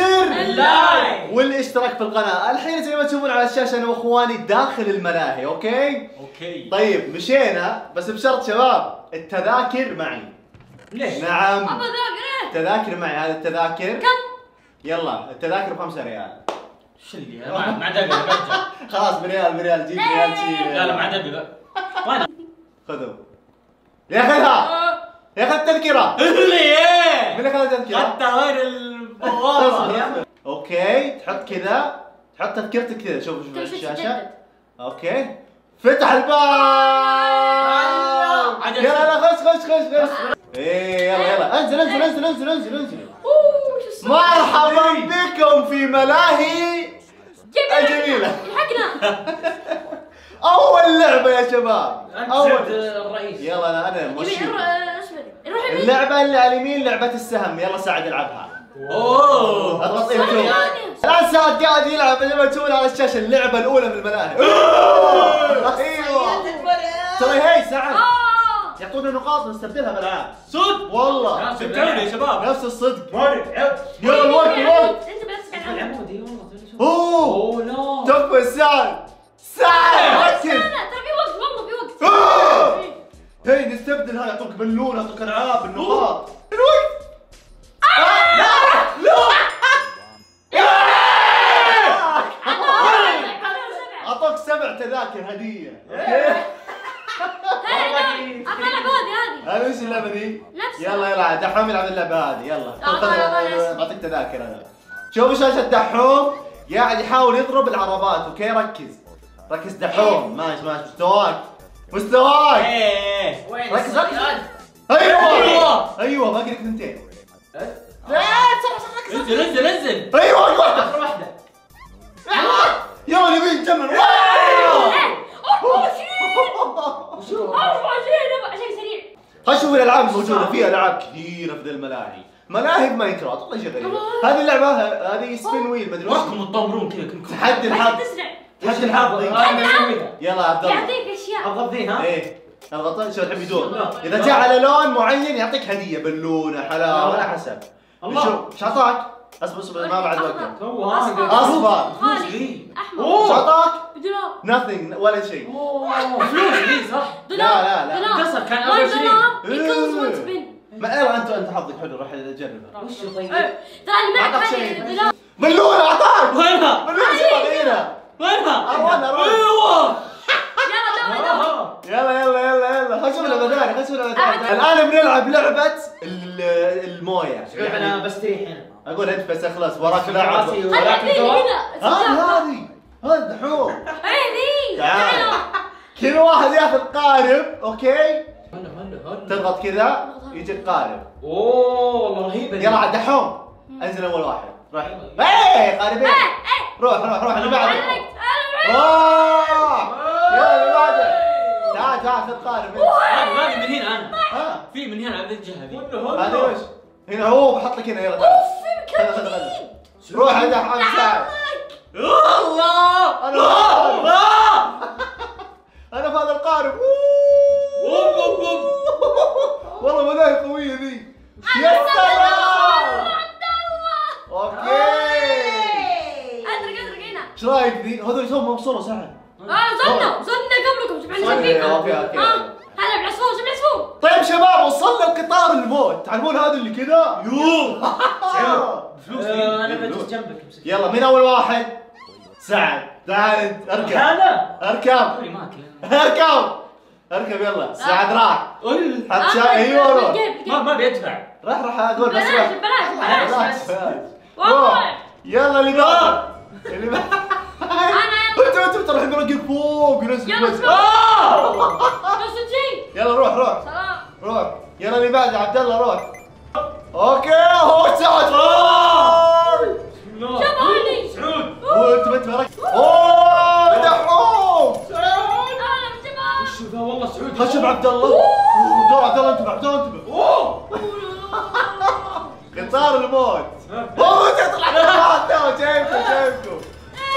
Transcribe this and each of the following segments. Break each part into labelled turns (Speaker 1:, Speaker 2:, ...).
Speaker 1: زر
Speaker 2: اللايك.
Speaker 1: والاشتراك في القناة. الحين زي ما تشوفون على الشاشة أنا وأخواني داخل الملاهي أوكي؟
Speaker 2: أوكي.
Speaker 1: طيب مشينا. بس بشرط شباب التذاكر معي.
Speaker 2: ليش؟
Speaker 1: نعم.
Speaker 3: ابا ذاكره
Speaker 1: التذاكر معي هذه التذاكر.
Speaker 3: كم؟
Speaker 1: يلا التذاكر بخمسة ريال.
Speaker 2: شو اللي ما ما دبي برجع
Speaker 1: خلاص بريال بريال جيب ريال شيل
Speaker 2: لا لا ما دبي وين
Speaker 1: خذوا. ياخذها ياخذ التذكرة.
Speaker 2: اللي إيه.
Speaker 1: من أخذ التذكرة؟
Speaker 2: حتى وين البوابه
Speaker 1: okay تحط كذا. تحط تذكرتك كذا. شوف شوف
Speaker 3: تجدد.
Speaker 1: okay. فتح الباب.
Speaker 2: عجل.
Speaker 1: يلا يلا خش خش خش خش. إيه يلا يلا. انزل انزل انزل انزل انزل. انزل؟ مرحبا بكم في ملاهي. الجميلة.
Speaker 3: الحقنا
Speaker 1: أول لعبة يا شباب.
Speaker 2: أول. الرئيس.
Speaker 1: يلا أنا
Speaker 3: أنا
Speaker 1: مشي اللعبة اللي على اليمين لعبة السهم. يلا سعد العبها
Speaker 2: أوه.
Speaker 1: اضغط
Speaker 3: يعني.
Speaker 1: الآن سعد قاعد يلعب زي ما تشوفون على الشاشة اللعبة الأولى في الملاهي. أيوه. ترى هي سعد.
Speaker 3: آه.
Speaker 1: يعطونا نقاط نستبدلها بالعاب.
Speaker 2: صدق؟
Speaker 1: والله.
Speaker 2: سبتوني يا شباب
Speaker 1: نفس الصدق. يلا. الوقت الوقت
Speaker 3: أنت بس
Speaker 2: اي والله
Speaker 1: اوه
Speaker 2: اوه لا
Speaker 1: تكفى سعد سعد ركز
Speaker 3: ترى في وقت والله في وقت
Speaker 1: آه! هي نستبدل هاي يعطوك بالون يعطوك العاب النقاط الوقت لا لا اعطوك سبع تذاكر هديه أوكي
Speaker 3: أبغى العب هذه هذه.
Speaker 1: هذا إيش اللعبة دي؟
Speaker 3: نفسها.
Speaker 1: يلا يلا دحوم يلعب اللعبة هذه. يلا.
Speaker 3: آه،.
Speaker 1: بعطيك تذاكر أنا شوفوا شاشه دحوم قاعد يحاول يضرب العربات okay؟ ركز. ركز دحوم. ماشي ماشي. مستواك. مستواك.
Speaker 2: إيه وين
Speaker 1: ركز، ركز.
Speaker 2: الصياد؟
Speaker 1: أيوه.
Speaker 2: أيوة.
Speaker 1: أيوه باقي لك اثنتين
Speaker 2: انزل انزل انزل.
Speaker 1: أيوه واحدة
Speaker 2: اخر واحدة.
Speaker 1: يلا نبي نكمل
Speaker 3: 24 24 أبغى شيء سريع.
Speaker 1: شوف الألعاب الموجودة في ألعاب كثيرة في ذا ملاهي Minecraft والله شيء غريب
Speaker 3: الله.
Speaker 1: هذه اللعبة هذه spin wheel مدري وش
Speaker 2: وراكم تطمرون كذا كلكم
Speaker 1: تحدي الحظ تحدي الحظ
Speaker 2: يلا
Speaker 1: يلا عبد الله.
Speaker 3: يعطيك أشياء.
Speaker 2: اضغط ذي ها؟
Speaker 1: إيه. الغطاء شو تحب يدور
Speaker 2: لا.
Speaker 1: إذا جاء على لون معين يعطيك هدية بالونة
Speaker 2: حلاوة.
Speaker 1: على حسب.
Speaker 2: الله.
Speaker 1: شوف إيش اعطاك؟ أصبر أصبر ما بعد وقت.
Speaker 3: أصفر. خالي احمر.
Speaker 1: إيش اعطاك؟
Speaker 3: دولار.
Speaker 1: Nothing ولا شيء.
Speaker 2: فلوس ذي صح.
Speaker 3: دولار.
Speaker 1: لا، لا.
Speaker 3: دولار.
Speaker 2: قصر كان
Speaker 3: واحد
Speaker 2: 24.
Speaker 3: دولار.
Speaker 1: إيه. ما يلا انت أنت حظك حلو روح جربها
Speaker 2: وش طيب.
Speaker 3: إيه. ترى
Speaker 1: أعطاك
Speaker 3: هذه
Speaker 1: شيء. بالونه أعطاك!
Speaker 2: وينها؟
Speaker 1: بالونه صغيره
Speaker 2: وينها؟
Speaker 1: أروان، أروان.
Speaker 2: أيوه.
Speaker 3: يلا
Speaker 2: آه.
Speaker 1: يلا يلا يلا يلا. ثاني خش نلعب ثاني الآن بنلعب لعبة ال-
Speaker 2: الموية. أنا بستريح هنا
Speaker 1: أقول أنت بس اخلص وراك هذه
Speaker 2: وراك
Speaker 3: هذه
Speaker 1: هذه هذا دحوم تعال.
Speaker 3: تعالوا.
Speaker 1: كل واحد ياخذ قارب أوكي؟
Speaker 2: هلا هلا هلا
Speaker 1: تضغط كذا يجيك قارب.
Speaker 2: أوه والله رهيبة.
Speaker 1: يلا عاد دحوم. أنزل أول واحد. روح. إيه قاربين.
Speaker 3: إيه إيه.
Speaker 1: روح روح روح اللي بعده. روح يلا اللي بعده. تعال تعال خذ قارب.
Speaker 2: هذه هذه من هنا أنا.
Speaker 1: ها
Speaker 2: في من هنا هذه. الجهه ذي
Speaker 1: هذه وش؟ هنا هو بحط لك هنا. يلا أوف روح احمد سعد
Speaker 2: الله! الله!
Speaker 1: أنا فاضل القارب والله ملاهي قوية ذي يا سلام. okay.
Speaker 3: أدرك أدرك هنا.
Speaker 1: إيش رأيك ذي؟ هذول توهم وصلوا سعد
Speaker 3: آه وصلنا وصلنا قبلكم شوف
Speaker 1: إحنا
Speaker 3: شايفينكم.
Speaker 1: okay، okay.
Speaker 3: ها هلا بالعصفور شوف العصفور
Speaker 1: طيب شباب وصلنا لقطار الموت. تعرفون هذا اللي كذا؟ يوه
Speaker 2: فلوس
Speaker 1: آه، أنا.
Speaker 2: بجلس جنبك
Speaker 1: يلا مين أول واحد؟ سعد. تعال أركب.
Speaker 2: هذا أركب. أركب.
Speaker 1: اركب يلا. سعد راح. حط شا... أيوه روح.
Speaker 2: ما ما بيدفع.
Speaker 1: راح راح أقول بس
Speaker 3: بلاش
Speaker 1: راح
Speaker 3: بلاش بلاش
Speaker 1: راح. يلا اللي بعده. اللي بعده.
Speaker 3: أنا
Speaker 1: أنت أنت تروح يقول فوق ينزل
Speaker 3: يلا.
Speaker 2: آه!
Speaker 1: روح روح.
Speaker 3: سلام.
Speaker 1: روح. يلا اللي بعده عبد الله روح. أوكي هو سعد
Speaker 3: شبابي
Speaker 2: سعود
Speaker 1: هو انت انت مركز اوه دحوم
Speaker 3: أهلا بالشباب
Speaker 2: وش ذا والله سعود
Speaker 1: خش بعبد الله دور عبد الله انتبه عبد الله انتبه. قطار الموت أوه! تطلع قطار تو شايفكم شايفكم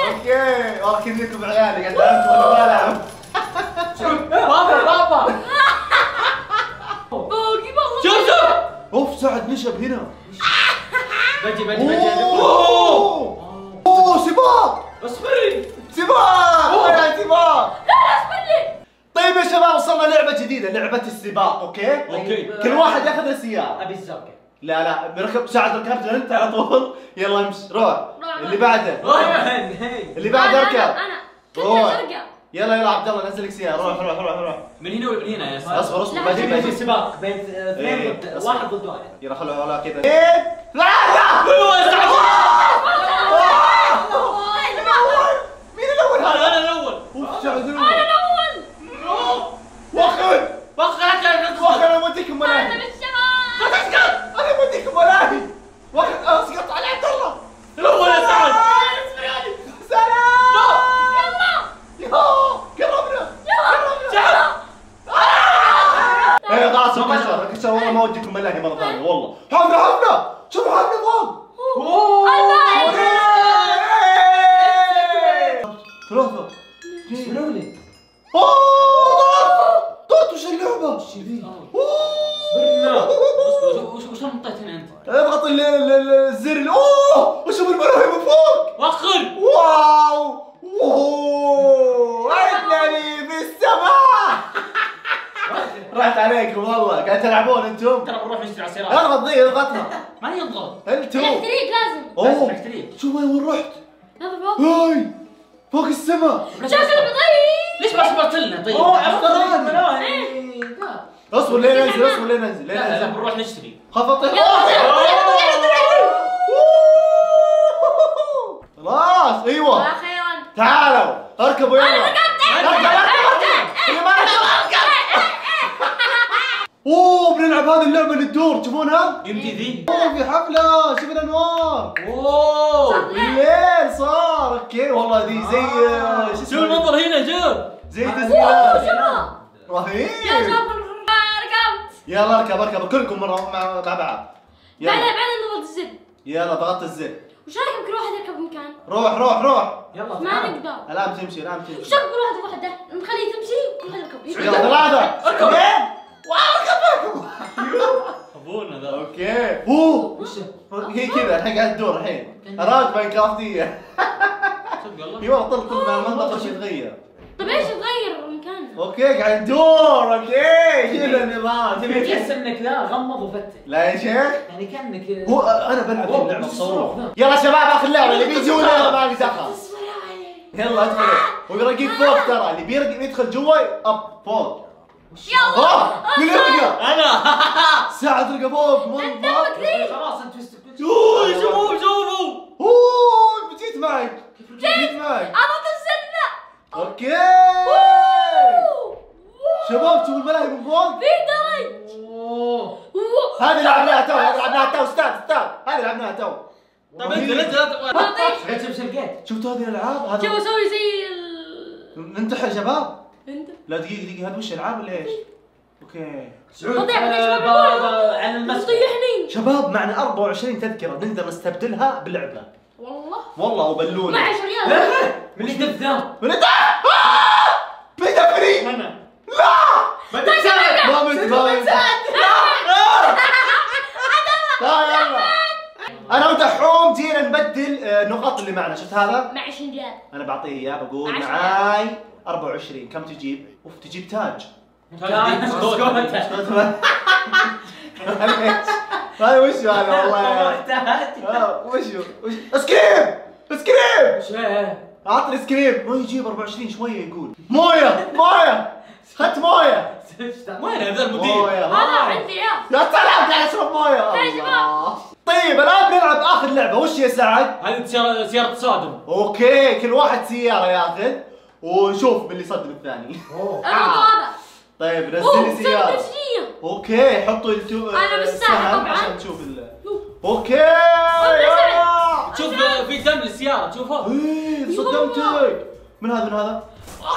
Speaker 1: أوكي. والله كنكم عيالي؟ قاعد العب وأنا ما العب
Speaker 2: بابا بابا.
Speaker 3: باقي والله
Speaker 2: شوف شوف.
Speaker 1: أوف سعد نشب هنا.
Speaker 2: بجي بجي بجي.
Speaker 1: أوه. أوه! سباق.
Speaker 2: اصبري.
Speaker 1: سباق. يا سباق. يا شباب وصلنا لعبة جديدة لعبة السباق okay
Speaker 2: okay
Speaker 1: كل واحد ياخذ له سيارة
Speaker 2: ابي الزرقاء
Speaker 1: لا لا بركب سعد ركبت انت على طول يلا امشي روح اللي بعده اللي بعده
Speaker 3: أنا
Speaker 1: اركب
Speaker 3: أنا
Speaker 1: روح. يلا يلا عبد الله نزل لك سيارة روح روح روح روح
Speaker 2: من هنا ولا من هنا يا سلام
Speaker 1: اصبر اصبر
Speaker 3: لا،
Speaker 1: بجي
Speaker 2: في
Speaker 1: بجي
Speaker 2: سباق بين اثنين
Speaker 1: إيه،
Speaker 2: ضد. واحد ضد واحد
Speaker 1: يلا خلوها ولا كذا إيه لا لا مين الأول
Speaker 2: أنا
Speaker 1: هذا؟ أنا
Speaker 3: الأول
Speaker 1: أنا
Speaker 3: الأول
Speaker 1: وخر
Speaker 2: وخر
Speaker 1: وخر أنا موديكم ملاهي
Speaker 3: أنا بالشباب
Speaker 1: اسقط أنا موديكم ملاهي وخر أسقط على عبد الله
Speaker 2: الأول يا سعد.
Speaker 1: سلام.
Speaker 3: يلا.
Speaker 1: يا قربنا
Speaker 2: سعد
Speaker 1: إيه خلاص انكسر انكسر والله ما وديكم ملاهي مرة ثانية والله. حفله حفله شوفوا حفله فوق ثلاثة
Speaker 2: اصبروني
Speaker 1: اوه طرت وش اللعبة؟
Speaker 2: اصبرنا اصبر وش وش نطيت هنا انت؟
Speaker 1: اضغط ال- ال- ال- الزر اوه وشوف الملاهي من فوق
Speaker 2: وخر
Speaker 1: واو اوه انني في السماء راحت عليكم والله قاعد تلعبون أنتم
Speaker 2: ترى بنروح نشتري السيارات
Speaker 1: اضغط ذي اضغطها
Speaker 2: ما يضغط
Speaker 1: أنتم
Speaker 3: الكتريك لازم
Speaker 1: أوه
Speaker 2: الكتريك.
Speaker 1: شوف وين رحت هاي فوق السماء
Speaker 3: شكله بطيء
Speaker 2: ليش ما صبرت لنا؟ طيب؟
Speaker 1: أوه، افتراني.
Speaker 2: لا
Speaker 1: اصبر لين انزل اصبر لين انزل لين انزل
Speaker 2: بنروح نشتري.
Speaker 1: خاف أطيح. خلاص أيوه.
Speaker 3: وأخيرا
Speaker 1: تعالوا. أركبوا يلا.
Speaker 3: أنا ركبت
Speaker 1: اركب أركب أركب. أوه بنلعب هذه اللعبة اللي تدور تشوفونها؟
Speaker 2: يمدي ذي
Speaker 1: أوه في حفلة شوف الأنوار.
Speaker 2: أوه.
Speaker 1: بالليل صار okay والله ذي زي آه، شو
Speaker 2: شوف المنظر هنا شوف
Speaker 1: زي
Speaker 3: شوفوا
Speaker 1: رهيب.
Speaker 3: يا شباب ركبت
Speaker 1: يلا اركب اركب كلكم مرة مع بعض.
Speaker 3: بعدين بعدين نضغط الزر.
Speaker 1: يلا ضغطت الزر.
Speaker 3: وش رايكم كل واحد يركب مكان؟
Speaker 1: روح روح روح.
Speaker 2: يلا
Speaker 3: ما نقدر.
Speaker 1: الآن تمشي الآن
Speaker 3: وش
Speaker 1: تمشي
Speaker 3: رايكم كل واحد وحدة؟ نخليه تمشي. وكل واحد يركب
Speaker 1: يلا ثلاثة.
Speaker 2: اركب.
Speaker 1: واركب
Speaker 2: أبونا ذا.
Speaker 1: أوكي. اوه
Speaker 2: وش
Speaker 1: هي؟ كذا الحين قاعد تدور الحين. اراد ماين كرافتية
Speaker 2: صدق والله.
Speaker 1: اي والله طلع طول ما المنطقة شي يتغير
Speaker 3: طيب إيش تغير مكانها؟
Speaker 1: أوكي قاعد ندور أوكي كذا النظام؟
Speaker 2: تبي تحس إنك ذا غمض وفتح.
Speaker 1: لا يا شيخ.
Speaker 2: يعني كأنك
Speaker 1: هو أنا بلعب بصوروه
Speaker 2: الصوت؟
Speaker 1: يلا شباب آخر لعبة اللي بيجونا ما لي دخل.
Speaker 3: اصبر علي.
Speaker 1: يلا ادخل. ويرقيك فوق ترى اللي بيرقي يدخل جوا أب فوق.
Speaker 3: يلا
Speaker 1: آه من يرقى أنا رقى فوق منظر
Speaker 2: خلاص انت شوفوا شوفوا
Speaker 1: اوه جيت معك جيت معك
Speaker 3: الزر
Speaker 1: okay شباب شوفوا الملاهي من فوق
Speaker 3: في درج
Speaker 1: هذه لعبناها تو هذه لعبناها تو أستاذ أستاذ هذه لعبناها تو
Speaker 2: طيب انزل انت لا تبغى
Speaker 1: شفتوا هذه الالعاب
Speaker 3: شو
Speaker 1: هذا
Speaker 3: أسوي زي ال
Speaker 1: ننتحر يا شباب لا دقيقة دقيقة هذا وش ألعاب ولا إيش؟ okay.
Speaker 2: سعود آه،
Speaker 3: شباب،
Speaker 2: على
Speaker 1: معنا 24 تذكرة نقدر نستبدلها بلعبه
Speaker 3: والله.
Speaker 1: والله وبلونه
Speaker 3: معي ريال.
Speaker 2: من اللي ذا؟
Speaker 1: من انت بيدفني
Speaker 2: أنا
Speaker 1: لا
Speaker 2: ما تنسى.
Speaker 1: ما ما مت لا يلا. أنا ودحوم جينا نبدل آه، النقاط اللي معنا. شفت هذا؟
Speaker 3: معي 20 ريال
Speaker 1: أنا بعطيه إياه بقول. معاي 24 كم تجيب؟ أوف تجيب تاج.
Speaker 2: سكوت
Speaker 1: هذا وش هذا؟ والله. وشو وش اسكريم! اسكريم! اعطني سكريم ما يجيب 24 شوية يقول. موية موية. اخذت موية.
Speaker 2: وين هذا المدير؟
Speaker 1: موية.
Speaker 3: هذا. عندي
Speaker 1: يا. سلام قاعد اشرب موية. طيب الآن بنلعب اخر لعبة وش يا سعد؟
Speaker 2: هذه سيارة سيارة تصادم
Speaker 1: okay كل واحد سيارة ياخذ ونشوف من اللي يصدم الثاني
Speaker 3: أنا هذا
Speaker 1: طيب
Speaker 3: أوه
Speaker 1: نزل لي سيارة
Speaker 3: سيارة
Speaker 1: okay حطوا التو...
Speaker 3: أنا بالساعة
Speaker 1: السهم
Speaker 3: طبعاً.
Speaker 1: عشان تشوف ال...
Speaker 3: شوف.
Speaker 1: okay.
Speaker 2: شوف آه، في دم للسيارة تشوفها
Speaker 3: إيه.
Speaker 1: صدمتك من هذا من هذا؟
Speaker 3: لا.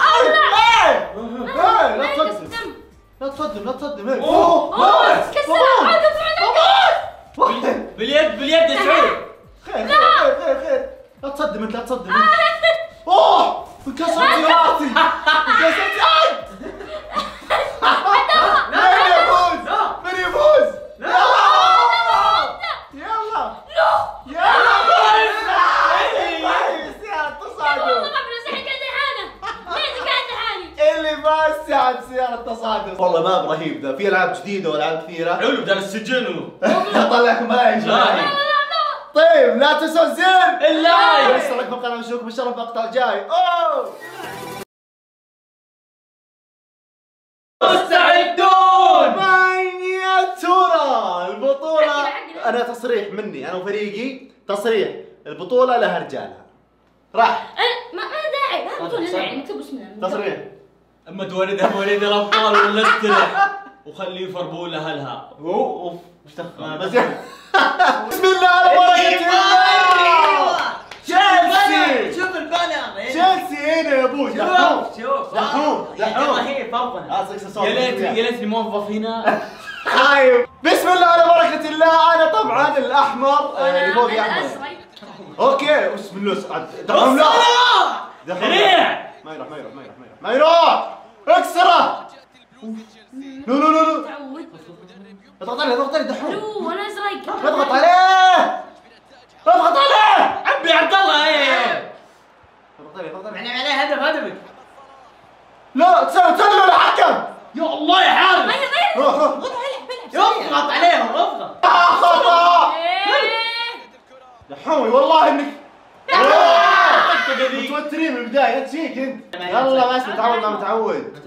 Speaker 1: إيه إيه لا تصدم. لا تصدم لا تصدم إيه
Speaker 2: أوه.
Speaker 3: اوه كسر
Speaker 1: موت.
Speaker 3: عقب عندك
Speaker 1: موت.
Speaker 2: باليد باليد يا سعود
Speaker 1: خير خير خير خير لا تصدم انت لا تصدم انت. أوه! انكسرت راسي. انكسرت اي من يفوز من يفوز يلا. يلا. يلا كويس يا تصادم
Speaker 3: والله ما في صحيح قاعد حالة ليش قاعد حالي
Speaker 1: اللي ما ساعد سيارة تصادم والله ما برهيب ذا في ألعاب جديدة وألعاب كثيرة.
Speaker 2: حلو بدل السجن
Speaker 1: اطلعكم ملاهي
Speaker 2: لا.
Speaker 1: طيب لا تنسوا الزر
Speaker 2: اللايك.
Speaker 1: يسرك بالقناه ونشوفكم إن شاء الله في المقطع الجاي. أوه.
Speaker 2: مستعدون.
Speaker 1: من يا ترى البطولة
Speaker 3: عقلي، عقلي.
Speaker 1: أنا تصريح مني أنا وفريقي. تصريح. البطولة لها رجالها. راح.
Speaker 3: أنا ما ما داعي ما بطول داعي نكتب اسمنا.
Speaker 1: تصريح.
Speaker 2: أما تولدها مواليد الأبطال ولا استرح وخلي ليفربول اهلها
Speaker 1: أوف. بس بسم الله على بركة الله تشيلسي.
Speaker 2: شوف ال banner
Speaker 1: تشيلسي هنا يا أبوي دحوم
Speaker 2: شوف.
Speaker 1: دحوم دحوم آه،
Speaker 2: يا ليت يا ليتني موظف هنا.
Speaker 1: طيب. بسم الله على بركة الله. أنا طبعا الأحمر. آه، اللي فوقي
Speaker 3: الازرق
Speaker 1: okay. بسم الله سعد دحوم لا دحوم لا.
Speaker 2: سريع
Speaker 1: ما يروح ما يروح ما يروح ما يروح ما يروح. اكسرة! لا لا لا لا. اضغط عليه اضغط عليه دحوم.
Speaker 3: لو أنا ازرق
Speaker 1: اضغط عليه! اضغط عليه!
Speaker 2: عبي عبد الله إيه
Speaker 1: اضغط عليه اضغط عليه.
Speaker 2: يعني عليه هدف هدفك.
Speaker 1: لا تسلم تسلم الحكم
Speaker 2: يا الله يا حارس.
Speaker 3: غير غير
Speaker 1: روح روح.
Speaker 2: اضغط عليهم اضغط.
Speaker 1: آه، خطأ!
Speaker 3: إيه.
Speaker 1: دحومي والله
Speaker 2: إنك
Speaker 1: شوت من البداية لا تجيك أنت. يلا بس متعود ما متعود.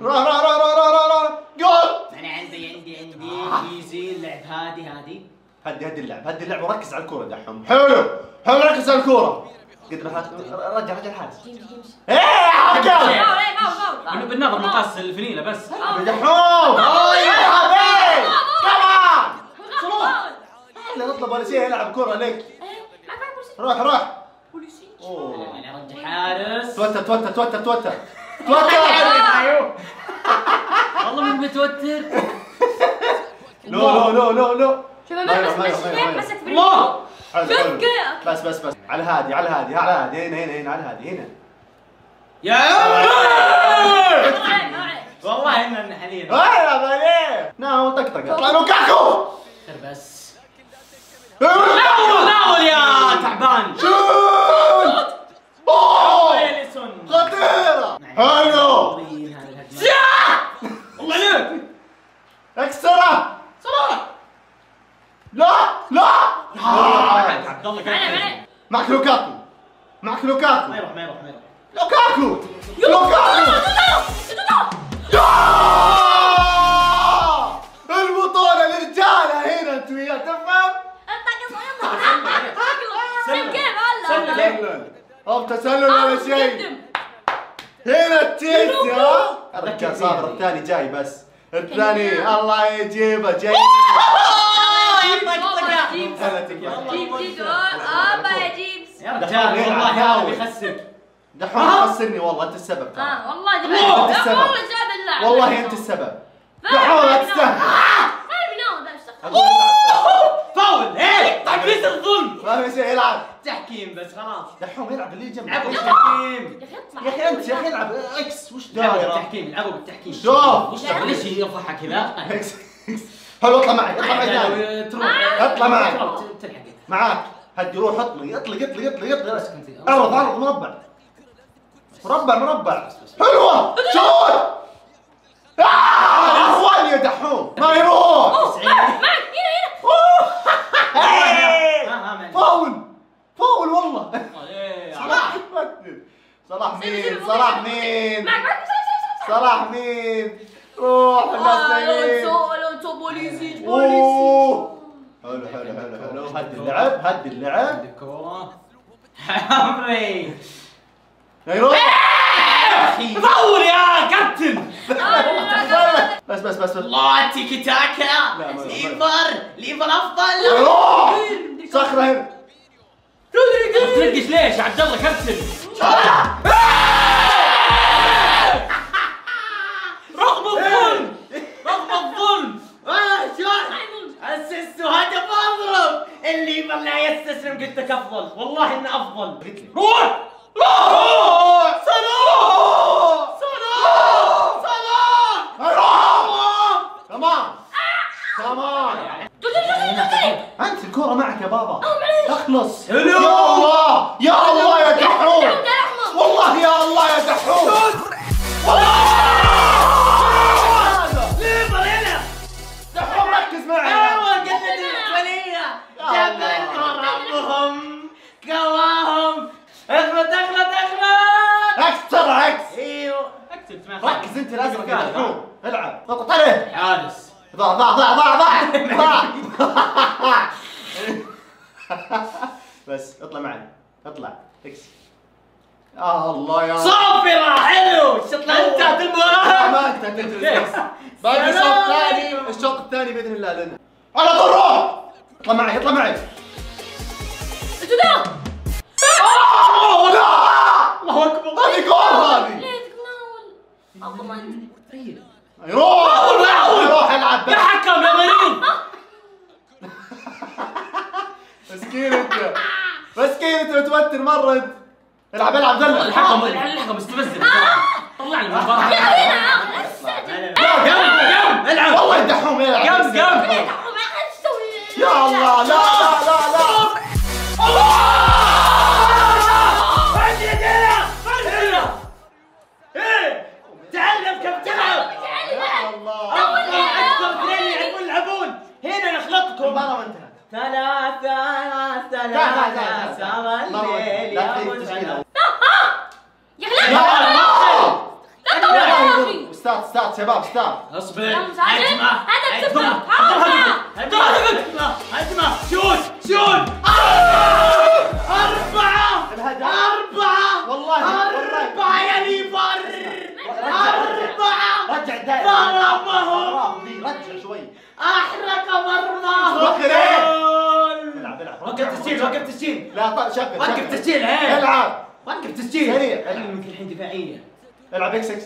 Speaker 1: روح روح روح روح روح روح جول
Speaker 2: أنا عندي عندي عندي آه. ايزي اللعب. هادي هادي
Speaker 1: هدي هدي اللعب هدي اللعب. وركز على الكورة دحوم. حلو! حلو ركز على الكورة. قد رجع رجع الحارس.
Speaker 3: إيه يا
Speaker 2: بالنظر مقاس الفنيلة بس.
Speaker 1: دحوم. يا حبيبي كمان لا تطلب ولا شيء العب كره لك روح روح. توتر توتر توتر توتر. توتر.
Speaker 2: والله من متوتر
Speaker 1: بس بس بس على على على هنا هنا هنا على هنا.
Speaker 2: يا والله انه حليل
Speaker 1: لا لا لا طقطقه اطلع له كاكو
Speaker 2: بس. ناول ناول يا تعبان.
Speaker 1: شوت!
Speaker 2: اليسون
Speaker 1: خطيرة! حلو
Speaker 2: الله عليك! اكسرة!
Speaker 1: لا! لا!
Speaker 2: معك عبد الله
Speaker 1: معك لوكاكو! معك لوكاكو!
Speaker 2: ما يروح ما يروح ما يروح.
Speaker 1: لوكاكو! لوكاكو يا! البطولة للرجالة هنا انت وياه تفهم؟
Speaker 3: سلم كيف
Speaker 2: سلم.
Speaker 3: هلا
Speaker 1: تسلل. أو تسلل ولا شيء. هنا التيس يا. الرجال صابر الثاني جاي بس. الثاني الله يجيبه جاي.
Speaker 3: يا
Speaker 2: رجال. والله هذا بيخسر
Speaker 1: دحوم خسرني والله أنت السبب ترى.
Speaker 3: آه والله
Speaker 1: أنت
Speaker 3: جماعة
Speaker 1: السبب.
Speaker 3: والله جاب اللعب
Speaker 1: والله أنت السبب. دحوم لا تستهبل
Speaker 2: فاول إيه تحبيس الظلم.
Speaker 1: ما في شيء العب
Speaker 2: تحكيم بس خلاص.
Speaker 1: دحوم يلعب اللي جنبه.
Speaker 2: العبوا
Speaker 1: يا
Speaker 2: بالتحكيم
Speaker 3: يا أخي اطلع
Speaker 1: أخي انت يا أخي العب إكس وش دايرة؟
Speaker 2: بالتحكيم العبوا بالتحكيم.
Speaker 1: شوف.
Speaker 2: وش؟ ليش يرفعها كذا؟
Speaker 1: إكس حلو اطلع معي اطلع معي اطلع معي.
Speaker 2: تلحق
Speaker 1: معاك. هدي روح اطلق اطلق اطلق اطلق اطلق.
Speaker 2: اسكت.
Speaker 1: عرض عرض مربع. مربع مربع. حلوة شوت آه، اخوان يا دحوم. ما يروح
Speaker 3: معك هنا هنا
Speaker 1: فاول فاول والله
Speaker 2: إيه،
Speaker 1: صلاح يمثل. صلاح مين؟ صلاح مين؟ صلاح مين؟ روح الناس نايمين
Speaker 3: ألونسو بوليسي بوليسي
Speaker 1: أوه. حلو حلو حلو حلو. هدي اللعب هدي اللعب.
Speaker 2: الكورة. عمري.
Speaker 1: يروح
Speaker 2: فاول يا كابتن.
Speaker 1: بس بس بس بس.
Speaker 2: الله تيكي تاكا. ليفر ليفر أفضل.
Speaker 1: روح! هنا
Speaker 2: تنقش ليش يا عبد الله كابتن؟ رغم الظلم! رغم الظلم! اسست هدف اضرب
Speaker 4: اللي يظل يستسلم قلت لك أفضل. والله إنه أفضل.
Speaker 1: قلت لي.
Speaker 4: روح! روح! صلاح! صلاح! صلاح!
Speaker 1: كمان كمان أنت الكوره معك يا بابا.
Speaker 4: أخلص.
Speaker 1: يا الله. يا الله يا دحوم والله يا الله يا دحوم ركز أنت الأزرق العب اضغط العب.
Speaker 4: حارس.
Speaker 1: ضع ضع ضع ضع ضع ضع بس اطلع معي. اطلع. إكس. آه الله يا
Speaker 4: صافرة حلو! شط انتهت المباراة
Speaker 1: ما أنت انت
Speaker 4: ليش؟
Speaker 1: باقي الشوط. الثاني. الشوط الثاني بإذن الله. لنا على طول روح اطلع معي اطلع معي. اوه لا
Speaker 4: الله أكبر.
Speaker 1: هذه جول هذه.
Speaker 3: ليه تتناول اضمن
Speaker 1: هيروح هيروح يلعب
Speaker 4: يا حكم يا مريم
Speaker 1: مسكين انت. مسكين انت متوتر مرة انت. العب العب دلع
Speaker 4: الحكم الحكم استفزني طلعني من المباراه يا العب.
Speaker 1: والله الدحوم يلعب.
Speaker 4: قم قم
Speaker 1: يا الله لا. كتاب
Speaker 4: اصبر هجمه هجمه هجمه هجمه سيول سيول
Speaker 1: اربعه
Speaker 4: اربعه
Speaker 1: والله
Speaker 4: اربعه يا ليفر اربعه
Speaker 1: رجع الدائره
Speaker 4: ضربهم
Speaker 1: رجع شوي
Speaker 4: احرق مرماهم
Speaker 1: وقف العب
Speaker 4: وقف تسجيل وقف تسجيل
Speaker 1: لا شغل
Speaker 4: وقف تسجيل
Speaker 1: العب
Speaker 4: وقف تسجيل
Speaker 1: سريع
Speaker 4: الحين دفاعيه
Speaker 1: العب
Speaker 4: X X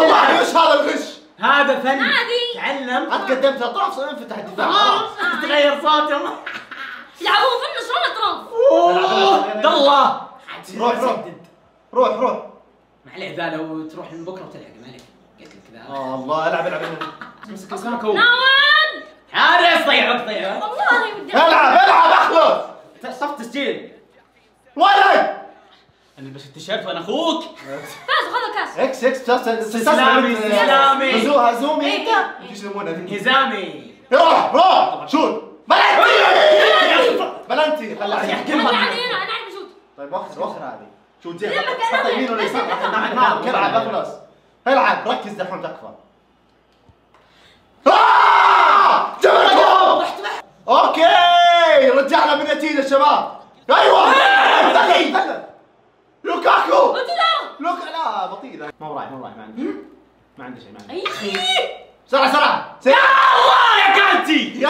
Speaker 1: والله. إيش هذا الغش.
Speaker 4: هذا فن.
Speaker 3: عادي.
Speaker 4: تعلم.
Speaker 1: أنت قدمت اطراف انفتح الدفاع
Speaker 4: خلاص
Speaker 1: خلاص.
Speaker 4: تغير صوتهم
Speaker 3: يلعبون فن شلون اطراف
Speaker 4: أوه. الله
Speaker 1: روح روح. روح روح.
Speaker 4: ما عليه ذا لو تروح من بكرة وتلعب ما عليك. قلت لك ذا.
Speaker 1: آه الله. العب العب. العب.
Speaker 4: مسك لسانك هو
Speaker 3: ناول.
Speaker 4: حارس ضيع وقت ضيع.
Speaker 3: والله.
Speaker 1: العب العب أخلص.
Speaker 4: صف تسجيل
Speaker 1: ولد
Speaker 4: أنا بس التيشيرت وأنا أخوك
Speaker 3: فاز خذ الكاس
Speaker 1: X X
Speaker 4: استسلامي، استسلامي.
Speaker 1: هزو هزومي
Speaker 3: إيه.
Speaker 1: إيش يسمونها ذي؟
Speaker 4: انهزامي
Speaker 1: روح روح shoot بلنتي بلنتي
Speaker 4: يحكي
Speaker 1: يحكي
Speaker 3: أنا أنا أنا عارف shoot
Speaker 1: طيب وخر وخر هذه shoot زين حط يمين ولا يسار نعم نعم العب اخلص العب ركز دحوم تكفى Goal! Okay رجعنا بالنتيجه شباب أيوه لوكاكو!
Speaker 3: لوكا لا
Speaker 1: بطيء ذا ما رايح ما رايح ما عندي ما عندي شيء ما عندي
Speaker 3: أخي
Speaker 1: سرعة سرعة!
Speaker 4: يا الله يا كانتي
Speaker 1: يا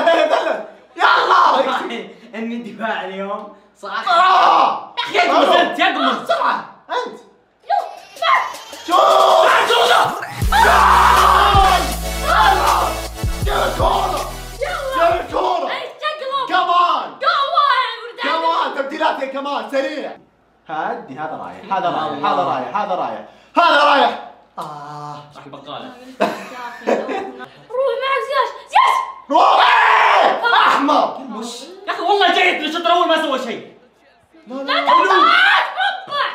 Speaker 1: يا الله!
Speaker 4: إني دفاع اليوم. صح
Speaker 1: آه! يا
Speaker 3: أخي أقمص.
Speaker 1: أنت!
Speaker 3: اقمص
Speaker 1: بسرعة انت يا كمان سريع! هادي هذا رايح هذا رايح هذا رايح هذا رايح هذا رايح. آه.
Speaker 4: راح البقالة
Speaker 3: روحي معك زياش زياش!
Speaker 1: روح! أحمر!
Speaker 4: يا أخي والله جيت للشوط الأول ما سوى شيء.
Speaker 1: لا
Speaker 3: لا تقطع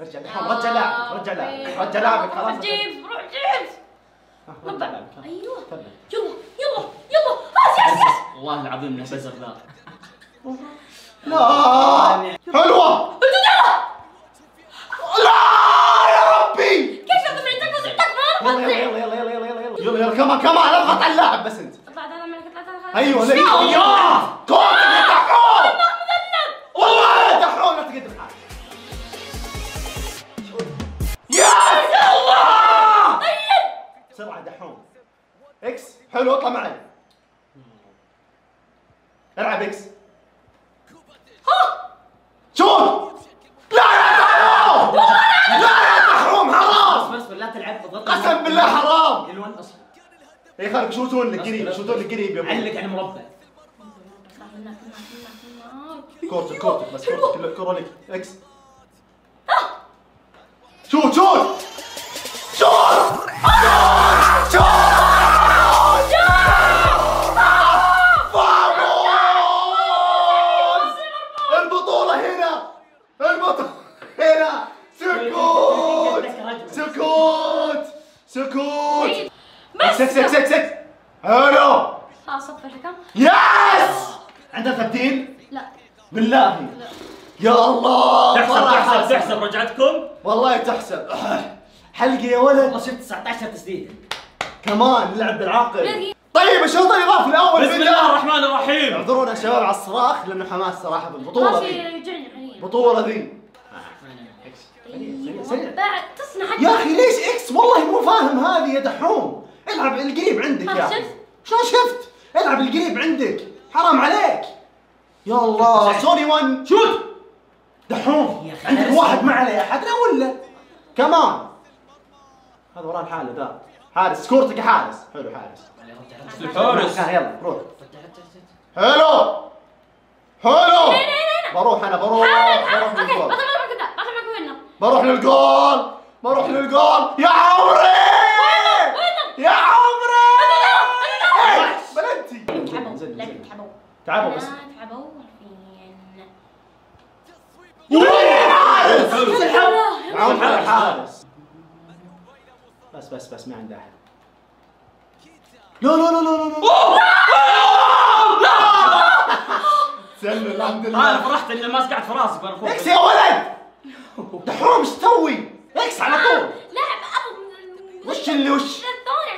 Speaker 1: رجع دحوم رجع لاعب رجع لاعب رجع لاعبك خلاص.
Speaker 3: روح جيمس روح جيمس! ربع.
Speaker 1: أيوه.
Speaker 3: يلا يلا يلا. آه،
Speaker 4: والله العظيم إنه بزر ذا.
Speaker 1: لا. حلوة لا يا ربي.
Speaker 3: كيف عندك بس تكفى
Speaker 1: يلا يلا يلا يلا يلا يلا يلا يلا. يلا كمان كمان اضغط على اللاعب بس انت.
Speaker 3: اطلع هذا منك اطلع
Speaker 1: أيوه
Speaker 4: يا
Speaker 1: كورتك يا دحوم والله دحوم لا تقدم حاجة يا الله. بسرعة دحوم. إكس. حلو اطلع معي. العب إكس. شوت لا يا دحوم لا يا دحوم حرام!
Speaker 4: بس بس تلعب
Speaker 1: قسم بالله حرام!
Speaker 4: الون أصلا.
Speaker 1: يا خالك شوتون لك قريب شوتون لك قريب يا أبوي
Speaker 4: علق على المربع
Speaker 3: هناك هناك
Speaker 1: كورتك كورتك بس كورتك الكرة لك إكس Shoot shoot! إكس إكس إكس إكس حلو
Speaker 3: خلاص صف الحكم
Speaker 1: Yes! عندنا تبديل
Speaker 3: لا.
Speaker 1: بالله.
Speaker 3: لا
Speaker 1: يا الله
Speaker 2: تحسب تحسب. تحسب رجعتكم.
Speaker 1: والله تحسب. حلقة يا ولد.
Speaker 2: والله شفت 19 تسديده
Speaker 1: كمان نلعب بالعقل. طيب الشوط الاضافي الأول؟
Speaker 2: بسم الله الرحمن الرحيم.
Speaker 1: اعذرونا يا شباب على الصراخ لأنه حماس صراحة
Speaker 3: بالبطولة
Speaker 1: ذي البطوله ذي.
Speaker 3: بعد تصنع
Speaker 1: يا أخي ليش إكس والله مو فاهم هذه يا دحوم. العب القريب عندك يا أخي.
Speaker 3: شفت؟
Speaker 1: شلون شفت؟ العب القريب عندك. حرام عليك. يا الله. سوني 1
Speaker 2: شوت.
Speaker 1: دحوم. عندك
Speaker 2: حارس.
Speaker 1: واحد ما عليه أحد لا ولا كمان هذا وراه الحاله ذا حارس. سكورتك يا حارس. حلو حارس. مكان، يلا روح. حلو حلو بروح أنا بروح. بروح
Speaker 3: أوكي
Speaker 1: للجول. بروح للجول. بروح للجول. يا عمري! يا عمري! بلنتي.
Speaker 3: تعبوا
Speaker 1: زين،
Speaker 3: لا
Speaker 1: زين.
Speaker 3: تعبوا
Speaker 1: تعبوا بس
Speaker 3: لا تعبوا عارفين
Speaker 1: حارس
Speaker 3: الله
Speaker 1: عمري!
Speaker 2: الحارس.
Speaker 1: حارس بس بس بس ما عنده أحد. لا لا لا لا لا سلم الحمد
Speaker 2: إنا
Speaker 1: لله
Speaker 2: فرحت إني ماسك قاعد في راسك وأنا فوق
Speaker 1: إكس يا ولد! دحوم إيش تسوي؟ إكس على طول.
Speaker 3: لاعب أبو
Speaker 1: وش اللي وش؟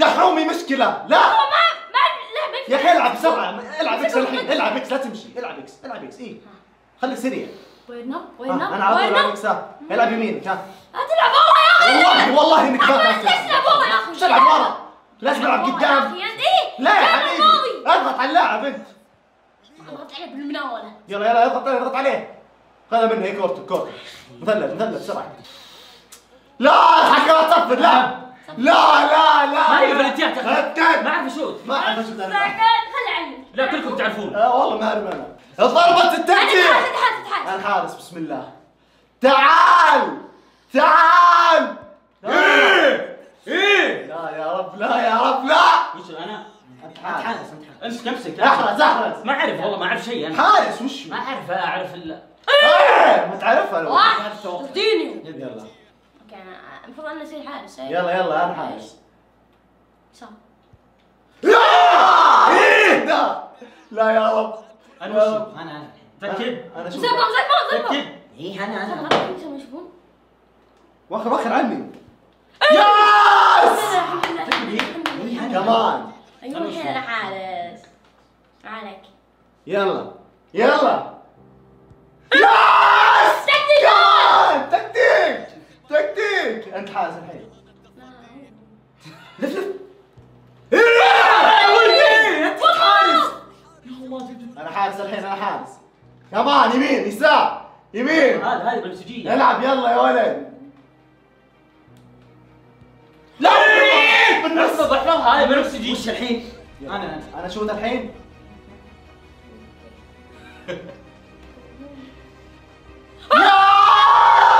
Speaker 1: يا حومي مشكلة. لا.
Speaker 3: ما ما لعبة
Speaker 1: يا أخي العب بسرعة. العب X الحين. العب X لا تمشي. العب X العب X اي خليك سريع
Speaker 3: وينه؟ وينه؟
Speaker 1: أنا عارف ألعب X. العب يمينك ها.
Speaker 3: لا تلعب والله يا أخي.
Speaker 1: والله والله إنك ما تعرف
Speaker 3: تلعب والله يا
Speaker 1: أخي؟ تلعب ورا؟ لازم العب قدام؟ لا يا حبيبي. اضغط على اللاعب أنت.
Speaker 3: اضغط عليه بالمناولة.
Speaker 1: يلا يلا اضغط عليه اضغط عليه. خذها منه هي كورتك كورتك مثلث مثلث بسرعة. لا الحكم لا تصفر لا. لا لا لا
Speaker 2: ما هي بلنتيات. ما أعرف اشوت
Speaker 1: ما أعرف أشوف
Speaker 3: ساكت
Speaker 1: أنا
Speaker 3: خلي عني
Speaker 2: لا كلكم تعرفون.
Speaker 1: آه والله ما أعرف أنا. ضربة
Speaker 3: أنا
Speaker 1: التكتيك
Speaker 3: حارس حارس حارس
Speaker 1: الحارس بسم الله. تعال تعال.
Speaker 2: إيه إيه.
Speaker 1: لا يا رب لا. يا رب لا.
Speaker 2: وش أنا؟
Speaker 1: أنت حارس.
Speaker 2: امسك امسك
Speaker 1: أحرز أحرز.
Speaker 2: ما أعرف والله ما أعرف شيء أنا.
Speaker 1: حارس وش؟
Speaker 2: ما أعرف أعرف إلا.
Speaker 1: إيه، ما تعرفها. لو
Speaker 3: واحد تصديني
Speaker 1: يلا.
Speaker 3: أوكي أنا- المفروض أنا اصير حارس أيوة.
Speaker 1: يلا يلا أنا حارس. سام إيه؟ لا يا رب. أنا أنا
Speaker 3: أنا. أنا أنا
Speaker 2: إيه، أنا أنا. إيه!
Speaker 3: أيوة، أنا أنا
Speaker 1: أنتم شوفون عني. ياس كمان
Speaker 3: أيوه الحين أنا حارس. عليك.
Speaker 1: يلا يلا. ياس تكتيكال تكتيك. أنت حارس الحين. لف لف. أنا حارس الحين أنا حارس. كمان يمين يسار. يمين.
Speaker 2: هذا هذه بنفسجيه
Speaker 1: العب يلا يا ولد. لا بالنص.
Speaker 2: احفظ احفظها هذه بنفسجيه وش الحين؟ أنا
Speaker 1: أنا شوت الحين؟ ياس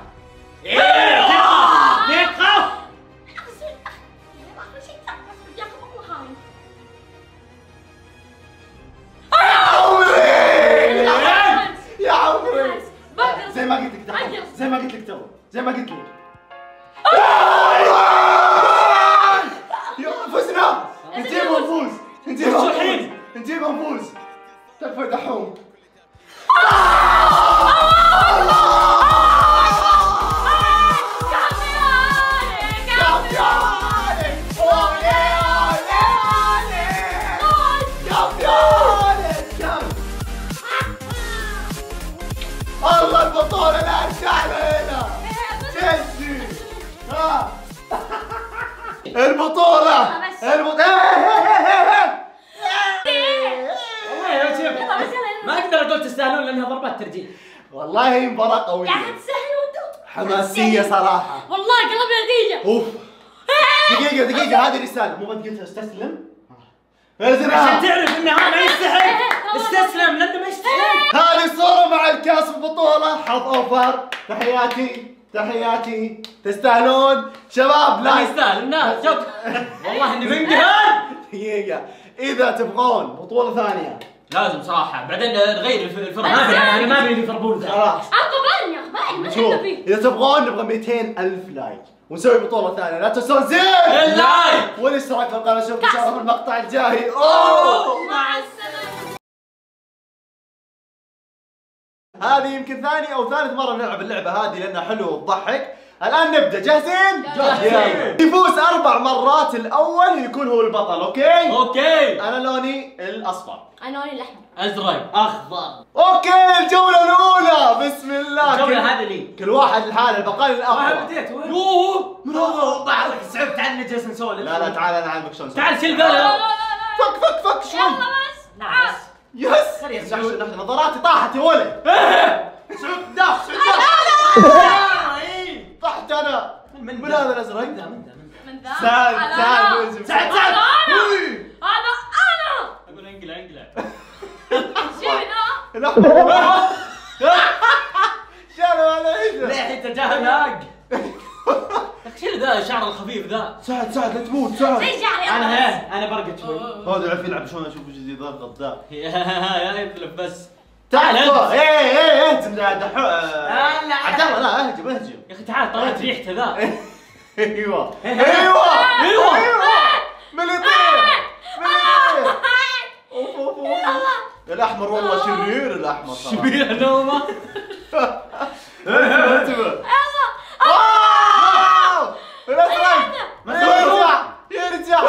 Speaker 3: زي ما قلت
Speaker 1: لك زي ما
Speaker 2: قلت لك
Speaker 1: تو زي ما قلت لك. يلا فزنا نجيبها نفوز نجيبها نفوز نجيبها نفوز تكفى دحوم البطولة البطولة
Speaker 2: والله يا شيخ ما أقدر أقول تستاهلون لانها ضربات ترجيح
Speaker 1: والله هي مباراة قوية
Speaker 3: قاعد تسهل وأنتم
Speaker 1: حماسية صراحة
Speaker 3: والله قلبنا دقيقة
Speaker 1: اوف دقيقة دقيقة هذه رسالة مو قد قلت استسلم؟
Speaker 2: عشان تعرف ان هذا ما يستحق استسلم لأنه ما يستحق
Speaker 1: هذه الصورة مع الكاس البطولة حظ اوفر تحياتي تحياتي. تستاهلون؟ شباب
Speaker 2: لا يستاهل. الناس شوف والله إني منقهر
Speaker 1: دقيقة. إذا تبغون بطولة ثانية.
Speaker 2: لازم صراحة. بعدين نغير الف- الفرق. ما أنا ما أبي ليفربول ذا.
Speaker 1: خلاص.
Speaker 3: اخبرني اخبرني ما فيه
Speaker 1: إذا تبغون نبغى 200 ألف like ونسوي بطولة ثانية. لا تنسون زين!
Speaker 2: ال like
Speaker 1: والاشتراك في القناة نشوفكم إن شاء الله في المقطع الجاي. أوه!
Speaker 3: مع السلامة.
Speaker 1: هذه يمكن ثاني أو ثالث مرة نلعب اللعبة هذه لأنها حلوة وتضحك. الآن نبدأ. جاهزين؟
Speaker 2: جاهزين.
Speaker 1: يلا. يفوز أربع مرات. الأول يكون هو البطل okay؟
Speaker 2: okay.
Speaker 1: أنا لوني الأصفر.
Speaker 3: أنا لوني الأحمر.
Speaker 2: أزرق. أخضر.
Speaker 1: Okay الجولة الأولى. بسم الله.
Speaker 2: الجولة هذه لي.
Speaker 1: كل واحد لحاله. البقال الاقوى
Speaker 2: بديت. وين؟ يوه.
Speaker 1: من هذا؟
Speaker 2: بعضك صعبت عني جالس نسولف
Speaker 1: لا لا تعال أنا اعلمك شلون
Speaker 2: تعال شيل
Speaker 3: لا لا لا
Speaker 2: قاله
Speaker 3: لا.
Speaker 1: فك فك فك
Speaker 3: يلا
Speaker 1: شوي
Speaker 3: بس.
Speaker 2: لا
Speaker 3: تعال.
Speaker 2: بس
Speaker 1: yes!
Speaker 2: خلي
Speaker 1: عشان
Speaker 2: يسوي.
Speaker 1: نحن نظراتي طاحت يا ولد.
Speaker 2: سعود داخ سعود داخ إيه.
Speaker 1: طحت أنا.
Speaker 2: من
Speaker 1: من هذا الأزرق؟
Speaker 2: من ذا من ذا من ذا.
Speaker 1: سعد
Speaker 3: هذا
Speaker 1: سعد؟
Speaker 2: سعد سعد!
Speaker 1: أنا.
Speaker 3: هذا أنا!
Speaker 2: أقول انقلع انقلع
Speaker 3: شنو؟
Speaker 1: شالوا على إيده.
Speaker 2: ليه انت جاهل هاق شيل ذا الشعر الخفيف ذا.
Speaker 1: سعد سعد لا تموت سعد.
Speaker 3: زي شعري
Speaker 2: أنا
Speaker 3: أنا
Speaker 2: إيه أنا برقد شوي.
Speaker 1: هذا يعرف يلعب شلون أشوف جديد ضغط ذا.
Speaker 2: يا يا يطلب بس.
Speaker 1: تعال
Speaker 2: تعال
Speaker 1: إيه إيه إيه اهجم يا دحو. عبد الله لا أهجم أهجم.
Speaker 2: يا أخي تعال طلعت ريحته ذا.
Speaker 1: أيوه.
Speaker 2: إيه.
Speaker 1: أيوه.
Speaker 2: أيوه.
Speaker 1: من يطير من يطير أوف أوف. اوف الأحمر والله شرير الأحمر.
Speaker 2: شبيه نومة.
Speaker 1: انتبه آه! الازرق يرجع يرجع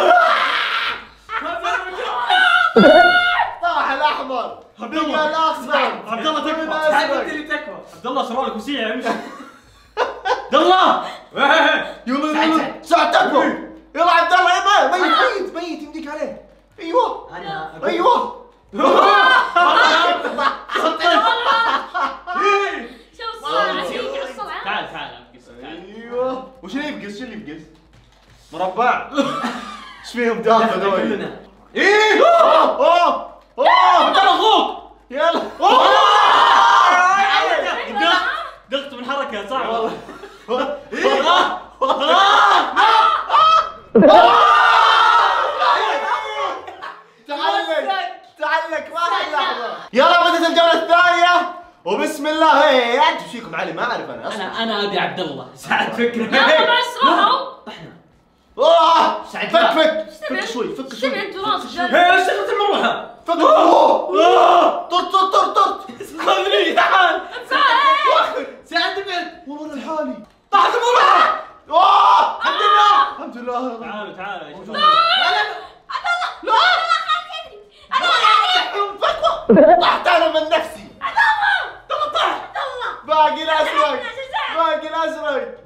Speaker 1: طاح الاحمر
Speaker 2: عبد الله.
Speaker 1: الاصفر
Speaker 2: عبد الله
Speaker 1: الأزرق.
Speaker 2: انت اللي تكفى عبد الله سرولك وسيع امشي عبد الله
Speaker 1: يلا يلا سعد تكفى يلا عبد الله يلا ميت ميت ميت يمديك عليه أيوه
Speaker 2: أنا
Speaker 1: أيوه
Speaker 3: شوف الصلاة فيك الصلاة
Speaker 2: تعال تعال أبقص، تعال.
Speaker 1: أيوه وش اللي يبقس شو اللي يبقس؟ مربع. إيش فيهم
Speaker 2: دخلنا
Speaker 1: هذول؟
Speaker 2: كلنا.
Speaker 1: إيه! أوه! أوه!
Speaker 2: أوه! الله أخوك
Speaker 1: يلا.
Speaker 2: دقت دقت من حركة صعبه
Speaker 1: تعلق. تعلق. ما راح لحظة. يلا بدت الجولة الثانية. وبسم الله انت إيش فيكم علي ما اعرف أنا أصلا
Speaker 2: أنا أنا أبي عبد الله. ساعد فكرة.
Speaker 3: يلا بس روحوا
Speaker 1: اوه
Speaker 2: سعد
Speaker 1: فك
Speaker 2: لا.
Speaker 1: فك. فك شوي فك شوي.
Speaker 3: سمع انت راسك
Speaker 2: هي إيش شغلت المروحه؟
Speaker 1: فك أوه! طرت طرت طرت طرت.
Speaker 2: خذني تعال.
Speaker 1: واخر
Speaker 2: ساعد بنت
Speaker 1: والله لحالي.
Speaker 2: طاحت المروحه
Speaker 1: اوه الحمد لله. الحمد لله.
Speaker 2: تعالوا تعالوا شوف.
Speaker 1: طحت أنا من نفسي. باقي الازرق باقي الازرق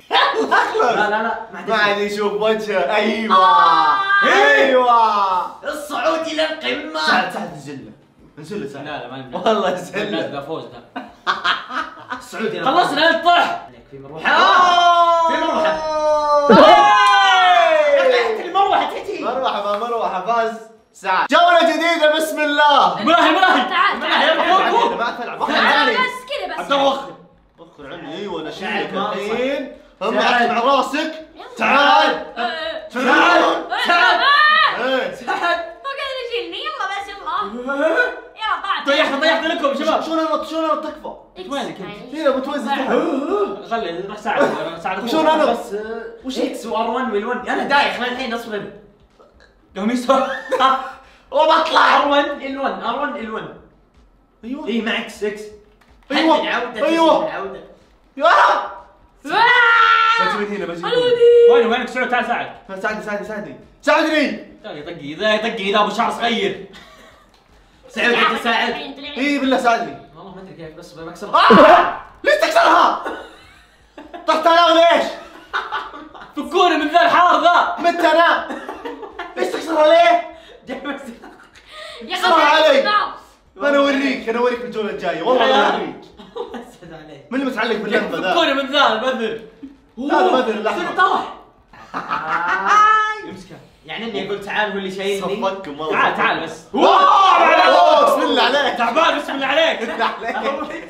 Speaker 2: لا لا لا
Speaker 1: ما عاد يشوف وجهه. أيوه.
Speaker 3: آه.
Speaker 1: أيوه.
Speaker 2: الصعود إلى القمة.
Speaker 1: سعد سعد نزله نزله سعد
Speaker 2: لا لا ما يمنع.
Speaker 1: والله نزله
Speaker 2: ذا فوز ذا
Speaker 1: السعودي
Speaker 2: خلصنا الطح في مروحة. في مروحة.
Speaker 1: في
Speaker 2: المروحه تجي
Speaker 1: مروحة ما مروحة فاز. سعد جولة جديدة بسم الله.
Speaker 2: مراهي مراهي
Speaker 3: تعال، تعال.
Speaker 2: فوق، فوق.
Speaker 1: ما تلعب
Speaker 3: تعال بس كذا بس.
Speaker 2: عبد وخر
Speaker 1: اخر عني
Speaker 2: أيوه
Speaker 1: أنا
Speaker 2: ما
Speaker 1: الحين هم. مع راسك. تعال.
Speaker 3: آه،
Speaker 1: تعال.
Speaker 2: سعد. سعد
Speaker 3: مو قادر يشيلني يلا بس يلا. يلا طلع
Speaker 2: طيحنا طيحنا لكم شباب.
Speaker 1: شلون انط شلون انط تكفى؟
Speaker 2: وينك
Speaker 3: يعني.
Speaker 1: هنا بتوزن تحت.
Speaker 2: خلي روح ساعد ساعد
Speaker 4: بس آه، وش إكس وآر 1 وال1 أنا دايخ للحين أصبر.
Speaker 2: قام يسوى.
Speaker 1: وبطلع
Speaker 4: R1 L1 R1 L1
Speaker 1: أيوه.
Speaker 4: اي مع X. X
Speaker 1: أيوة.
Speaker 4: حد العودة
Speaker 1: أيوة.
Speaker 4: تسلم العودة.
Speaker 1: يا. بجي من هنا. بجي من هنا
Speaker 2: وين وينك؟ سعود تعال ساعد.
Speaker 1: ساعدني ساعدني ساعدني. ساعدني.
Speaker 2: تعال يطقي ذا يطقي ذا أبو شعر صغير.
Speaker 4: سعود أنت ساعد.
Speaker 1: اي بالله ساعدني.
Speaker 4: والله ما أدري كيف بس بكسر
Speaker 1: آه! ليش تكسرها؟ طحت أنا ليش؟
Speaker 2: فكوني من ذا الحار ذا.
Speaker 1: مت أنا ليش تكسرها ليه؟
Speaker 3: يا
Speaker 1: صار علي. أنا أوريك أنا أوريك بالجولة الجاية. والله أنا
Speaker 4: أوريك. عليه
Speaker 1: من اللي متعلق باللمبه ذا؟
Speaker 2: فكوني من ذا البذر
Speaker 1: هذا بدر الاحمر
Speaker 4: طاح. امسكه يعني إني أقول تعال هو اللي شايلني
Speaker 1: صفقكم والله.
Speaker 2: تعال تعال بس.
Speaker 1: بسم الله عليك.
Speaker 2: تعبان بسم الله عليك.
Speaker 1: بسم الله عليك.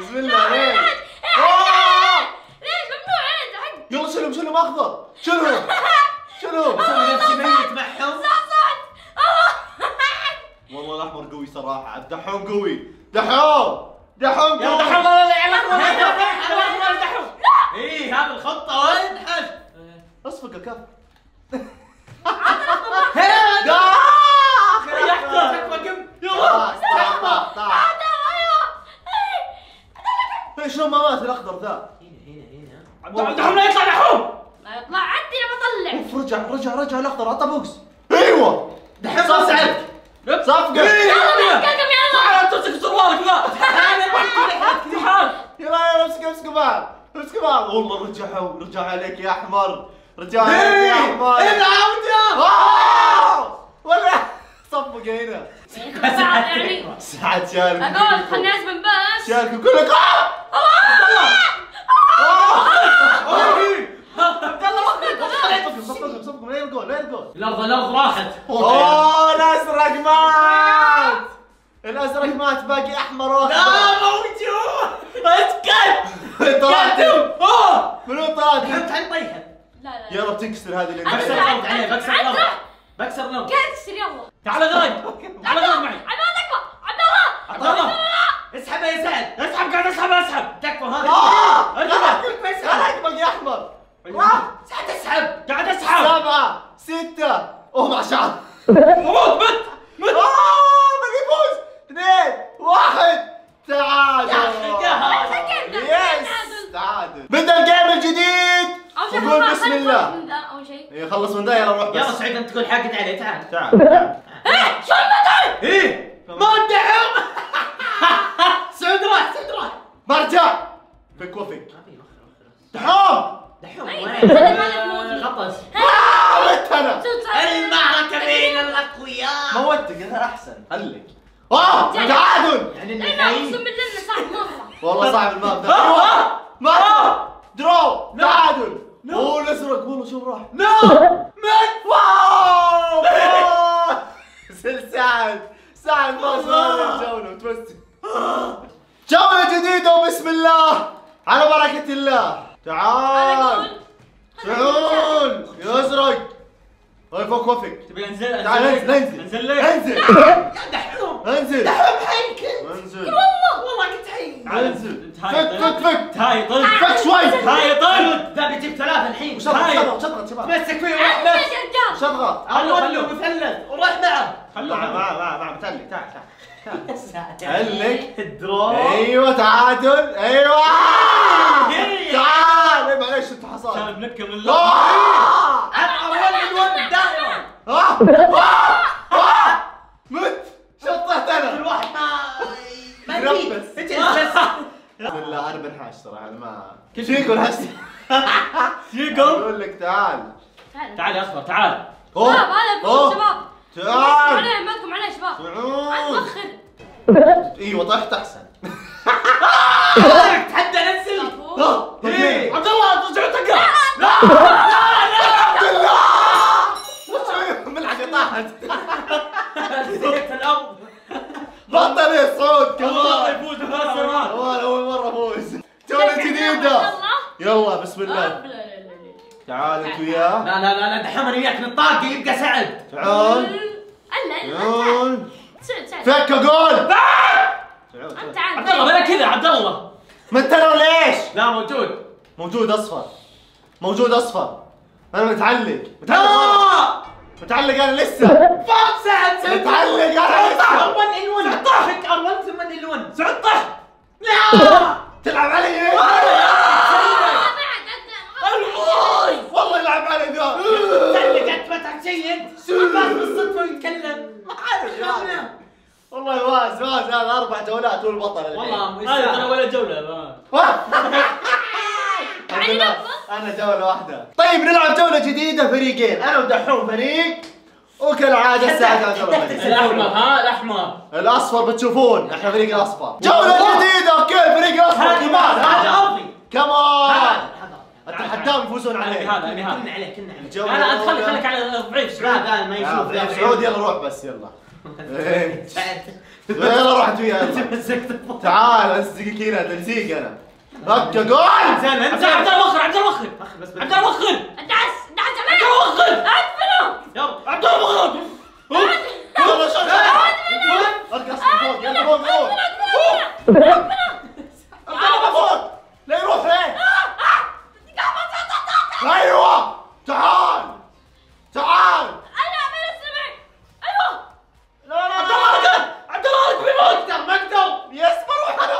Speaker 1: بسم الله عليك.
Speaker 3: ليش ممنوع؟ عيد حق
Speaker 1: يلا شيلهم شيلهم اخضر شيلهم شيلهم
Speaker 4: أسوي نفسي ميت معهم
Speaker 3: صح صح
Speaker 1: والله الاحمر قوي صراحة. عبد دحوم قوي. دحوم! دحوم قوي.
Speaker 2: دحوم لا لا لا يلا دحوم.
Speaker 4: اي هذا الخطة وين حج
Speaker 1: اصفق الكف شلون ما مات الأخضر ذا؟
Speaker 4: هنا هنا هنا
Speaker 2: دحوم لا يطلع دحوم.
Speaker 3: لا يطلع عندي أنا بطلع.
Speaker 1: أوف رجع رجع رجع الاخضر عطى بوكس أيوه.
Speaker 4: دحين
Speaker 1: صفقة.
Speaker 4: صفقة
Speaker 1: صفقه
Speaker 3: يلا كم يلا.
Speaker 2: تعال تمسك سروالك تعال
Speaker 1: يلا يلا امسك امسك بعض امسك بعض والله رجعوا رجع عليك يا أحمر. رجع عليك يا أحمر.
Speaker 4: العودة
Speaker 1: آه! ولا. صفق هنا سعد شارك
Speaker 3: أقول خلني اسبن بس.
Speaker 1: شاركوا. كلكم. صفقوا صفقوا صفقوا لين الجول لين الجول
Speaker 4: الأرض الأرض راحت
Speaker 1: اوه الازرق مات الازرق مات باقي احمر واخضر
Speaker 4: موجود اسكت
Speaker 1: طراد منو
Speaker 4: طيحه
Speaker 3: لا لا
Speaker 1: يلا بتنكسر هذه اللي
Speaker 4: بكسر الأرض عليه بكسر الأرض بكسر الأرض
Speaker 3: قاعد يلا
Speaker 2: تعال غايب تعال غايب معي
Speaker 3: عبد الله عبد الله
Speaker 2: عبد الله
Speaker 4: اسحبه يا سعد
Speaker 2: اسحب قاعد اسحب اسحب
Speaker 4: تكفى هذا
Speaker 2: آه
Speaker 1: اسحب باقي احمر
Speaker 4: سعد أسحب!
Speaker 2: قاعد أسحب!
Speaker 1: سبعة ستة. أوه مع شعر
Speaker 2: موت مت! مت!
Speaker 1: آه، باقي فوز اثنين واحد. تعادل. yes تعادل. بدا
Speaker 3: ال game
Speaker 1: الجديد.
Speaker 3: خلص-
Speaker 1: بسم
Speaker 3: خلص
Speaker 1: الله.
Speaker 3: أول شيء.
Speaker 1: إيه، خلص من ذا يلا روح
Speaker 4: يلا
Speaker 1: بس
Speaker 4: سعيد أنت تقول حقت عليه. تعال.
Speaker 1: تعال تعال.
Speaker 3: شو المدر
Speaker 4: إيه ما الدعم سعود راح سعود راح
Speaker 1: برجع فك وفك.
Speaker 4: ما غطس
Speaker 1: مت أنا
Speaker 3: شو صار؟
Speaker 4: المعركة بين الاقوياء
Speaker 1: موتك أنا احسن خليك آه تعادل
Speaker 4: يعني
Speaker 3: لا اقسم
Speaker 4: النهائي
Speaker 3: بالله صعب مره
Speaker 1: والله صعب
Speaker 2: آه،
Speaker 1: ما درو. تعادل. اوه الازرق والله شوف راح
Speaker 2: لا
Speaker 1: واو واو. سعد سعد ما
Speaker 2: الله.
Speaker 1: الجولة متمسك جولة جديدة وبسم الله على بركة الله تعال تعال يا ازرق هاي فوق وفك
Speaker 2: تبي أنزل؟
Speaker 1: تعال انزل
Speaker 2: انزل
Speaker 1: انزل.
Speaker 2: أنزل لك.
Speaker 1: انزل.
Speaker 4: دحوم!
Speaker 1: انزل.
Speaker 4: دحوم حي كنت.
Speaker 1: انزل.
Speaker 4: والله. كنت حي
Speaker 2: تعال.
Speaker 1: انزل. فك فك فك.
Speaker 2: تاي طل
Speaker 1: فك شوي.
Speaker 2: تاي طل
Speaker 4: ذا بيجيب ثلاثة الحين.
Speaker 1: شطرة شطرة شباب
Speaker 4: تمسك فيه
Speaker 3: يا
Speaker 4: بس.
Speaker 1: شطرة
Speaker 2: خلو،
Speaker 4: أول
Speaker 2: خلو.
Speaker 4: مثلث وراح معه.
Speaker 2: خلوه.
Speaker 1: مع
Speaker 2: خلوه.
Speaker 1: مع مع مع متعلق تعال تعال. علق
Speaker 4: الدرو
Speaker 1: أيوه تعادل. أيوه.
Speaker 4: هي.
Speaker 1: تعال إيه، معليش انت حصان.
Speaker 2: كان بنكه من الله
Speaker 1: آه!
Speaker 4: أول الون دائما
Speaker 1: آه! آه! مت! شطحت
Speaker 4: كل
Speaker 1: أنا.
Speaker 4: واحد ما ما. يجي اجلس بس.
Speaker 1: الله أنا بنحاش صراحة أنا ما
Speaker 2: كيف
Speaker 1: فيكم الحش
Speaker 2: فيكم؟
Speaker 1: أقول لك تعال.
Speaker 3: تعال.
Speaker 2: يا اخضر تعال.
Speaker 3: شباب. فوز شباب.
Speaker 1: تعال.
Speaker 3: عليه مالكم عليه شباب. عاد
Speaker 1: تعال
Speaker 3: مخر
Speaker 1: أيوه طحت احسن
Speaker 4: تحدى ننزل
Speaker 1: آه،
Speaker 4: إيه.
Speaker 2: عبد الله ترجع تقع
Speaker 1: وش ملعقه طاحت
Speaker 4: زيت الأرض
Speaker 1: بطل يا سعود
Speaker 2: الله
Speaker 1: كمان
Speaker 2: يفوز بهالسماء
Speaker 1: كمان اول مره افوز جوله جديده يلا بسم الله تعال انت وياه
Speaker 4: لا لا لا لا دحين أنا وياك نطاق يبقى سعد
Speaker 1: تعال
Speaker 3: الا الا
Speaker 1: تعال
Speaker 3: سعد سعد
Speaker 1: فك أقول
Speaker 3: انت عاد
Speaker 2: عبد الله بلا كذا عبد الله
Speaker 1: ما انت لو ليش؟
Speaker 2: لا موجود.
Speaker 1: موجود أصفر. موجود أصفر. أنا متعلق. متعلق
Speaker 2: لا
Speaker 1: متعلق أنا لسه.
Speaker 4: فوق سعد سعد
Speaker 1: متعلق أنا لسه.
Speaker 4: ار 1 ال 1 طاحك ار 1 ثم ال 1
Speaker 2: سعد طح
Speaker 1: تلعب علي إيه؟ والله يلعب علي ذا.
Speaker 4: تعلقت ما تعرف شيء
Speaker 1: واز واز هذا أربع جولات هو البطل الحين.
Speaker 4: والله
Speaker 2: هذا ترى ولا جولة ما.
Speaker 1: الحمد لله. أنا جولة واحدة. طيب نلعب جولة جديدة فريقين. أنا ودحوم فريق وكالعادة الساعة جوله
Speaker 2: الأحمر ها؟ الأحمر.
Speaker 1: الأصفر بتشوفون. إحنا فريق الأصفر. جولة جديدة. أوكي فريق الأصفر.
Speaker 4: هذا
Speaker 1: كمان.
Speaker 4: هذا أرضي.
Speaker 1: كمان.
Speaker 4: هذا.
Speaker 1: التحداهم يفوزون عليه
Speaker 2: هذا انا
Speaker 4: كنا
Speaker 2: هذا
Speaker 4: عليه كنا عليه
Speaker 2: لا لا خليك. خليك على ضعيف سعود
Speaker 4: ما يشوف
Speaker 1: ضيف سعود يلا روح بس يلا. إيه.
Speaker 4: سعد
Speaker 1: يلا روح ويا يلا
Speaker 4: مسكت الفوق
Speaker 1: تعال انسقك هنا تلزيق أنا. ركه جول
Speaker 4: زين انت
Speaker 2: عبد الله وخر عبد الله وخر
Speaker 4: بس
Speaker 2: عبد الله وخر
Speaker 3: دعس دعس
Speaker 2: عبد الله وخر
Speaker 3: ادفنه
Speaker 2: يلا. عبد الله وخر
Speaker 1: يلا شوف ارقص فوق يلا فوق فوق ارقص فوق لا يروح فين أيوه تعال. تعال
Speaker 3: أنا من السمع أيوه
Speaker 1: لا لا
Speaker 2: عبد الله ركض عبد
Speaker 4: ما أقدر
Speaker 1: يس بروح أنا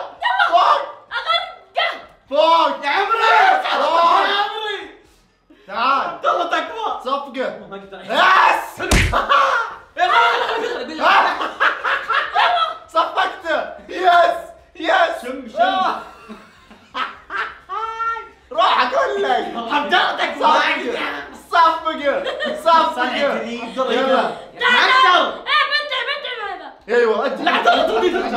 Speaker 1: فوق.
Speaker 3: اغرقه
Speaker 1: فوق. يا عمري. فوق تعال.
Speaker 2: عبد الله تكفى
Speaker 1: صفقة.
Speaker 4: ما أقدر
Speaker 1: يس.
Speaker 2: يا
Speaker 1: صفقته. يس. يس.
Speaker 2: شم شم.
Speaker 1: روح أقول لك.
Speaker 4: عبد الله تكفى
Speaker 1: صفقة. صفقة. يلا.
Speaker 3: تعال.
Speaker 1: أيوه أنت
Speaker 2: لا تودي تودي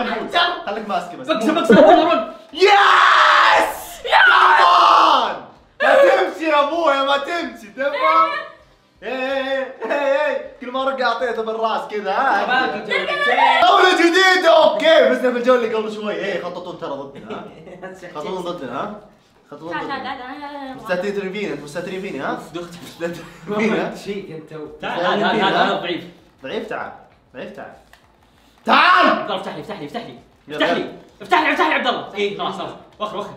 Speaker 1: خليك ماسكة بس.
Speaker 2: اكسب اكسب رن
Speaker 1: yes كمان ما تمشي يا ابويا ما تمشي. تفهم إيه إيه إيه كل مرة أعطيته بالراس كذا ها؟ جولة جديدة okay. فزنا في الجولة اللي قبل شوي. إيه خططون ترى ضدنا ها؟ خططون ضدنا ها؟ خططون
Speaker 3: تعال تعال
Speaker 1: ضدنا.
Speaker 3: تعال
Speaker 1: مستهترين فينا مستهترين فيني ها؟
Speaker 2: دخت.
Speaker 1: مستهترين فينا
Speaker 4: شيك أنت
Speaker 2: تعال هذا هذا ضعيف.
Speaker 1: ضعيف تعال ضعيف تعال تعال!
Speaker 2: عبد الله افتح لي افتح لي افتح لي. افتح لي. افتح لي افتح لي عبد الله. اي خلاص خلاص. وخر وخر.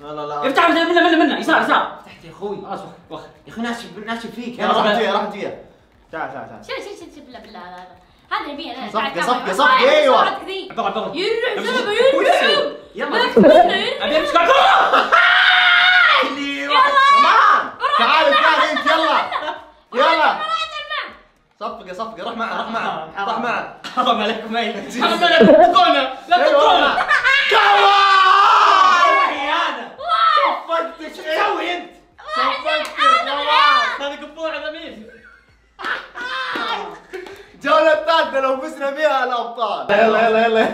Speaker 1: لا لا لا.
Speaker 2: افتح منه منه منه يسار يسار.
Speaker 4: تحت يا أخوي.
Speaker 2: خلاص وخر وخر.
Speaker 4: يا أخي ناشف ناشف فيك.
Speaker 1: يلا راح فيها راح فيها تعال تعال تعال.
Speaker 3: شيل شيل شيل شيل بالله بالله هذا هذا يبي
Speaker 1: أنا
Speaker 3: تعال.
Speaker 1: صفقة،
Speaker 3: آه،
Speaker 1: أيوة.
Speaker 3: كذي.
Speaker 2: عبد الله عبد الله.
Speaker 3: يرعب. زلمه يرعب.
Speaker 4: يلا.
Speaker 3: يرعب.
Speaker 2: أبي امسك عبد الله
Speaker 1: اللي كمان تعال الثاني انت يلا يلا صفقة صفقة روح معه روح معه روح معه.
Speaker 2: حرام عليكم اي حرام عليكم. تقطعونا لا تقطعونا
Speaker 1: كمان!
Speaker 4: هذا.
Speaker 1: صفقتك
Speaker 4: شو تسوي أنت؟
Speaker 1: صفقتك
Speaker 2: هذا قبوع هذا مين؟
Speaker 1: الجولة الثالثة لو فزنا فيها الأبطال. يلا يلا يلا.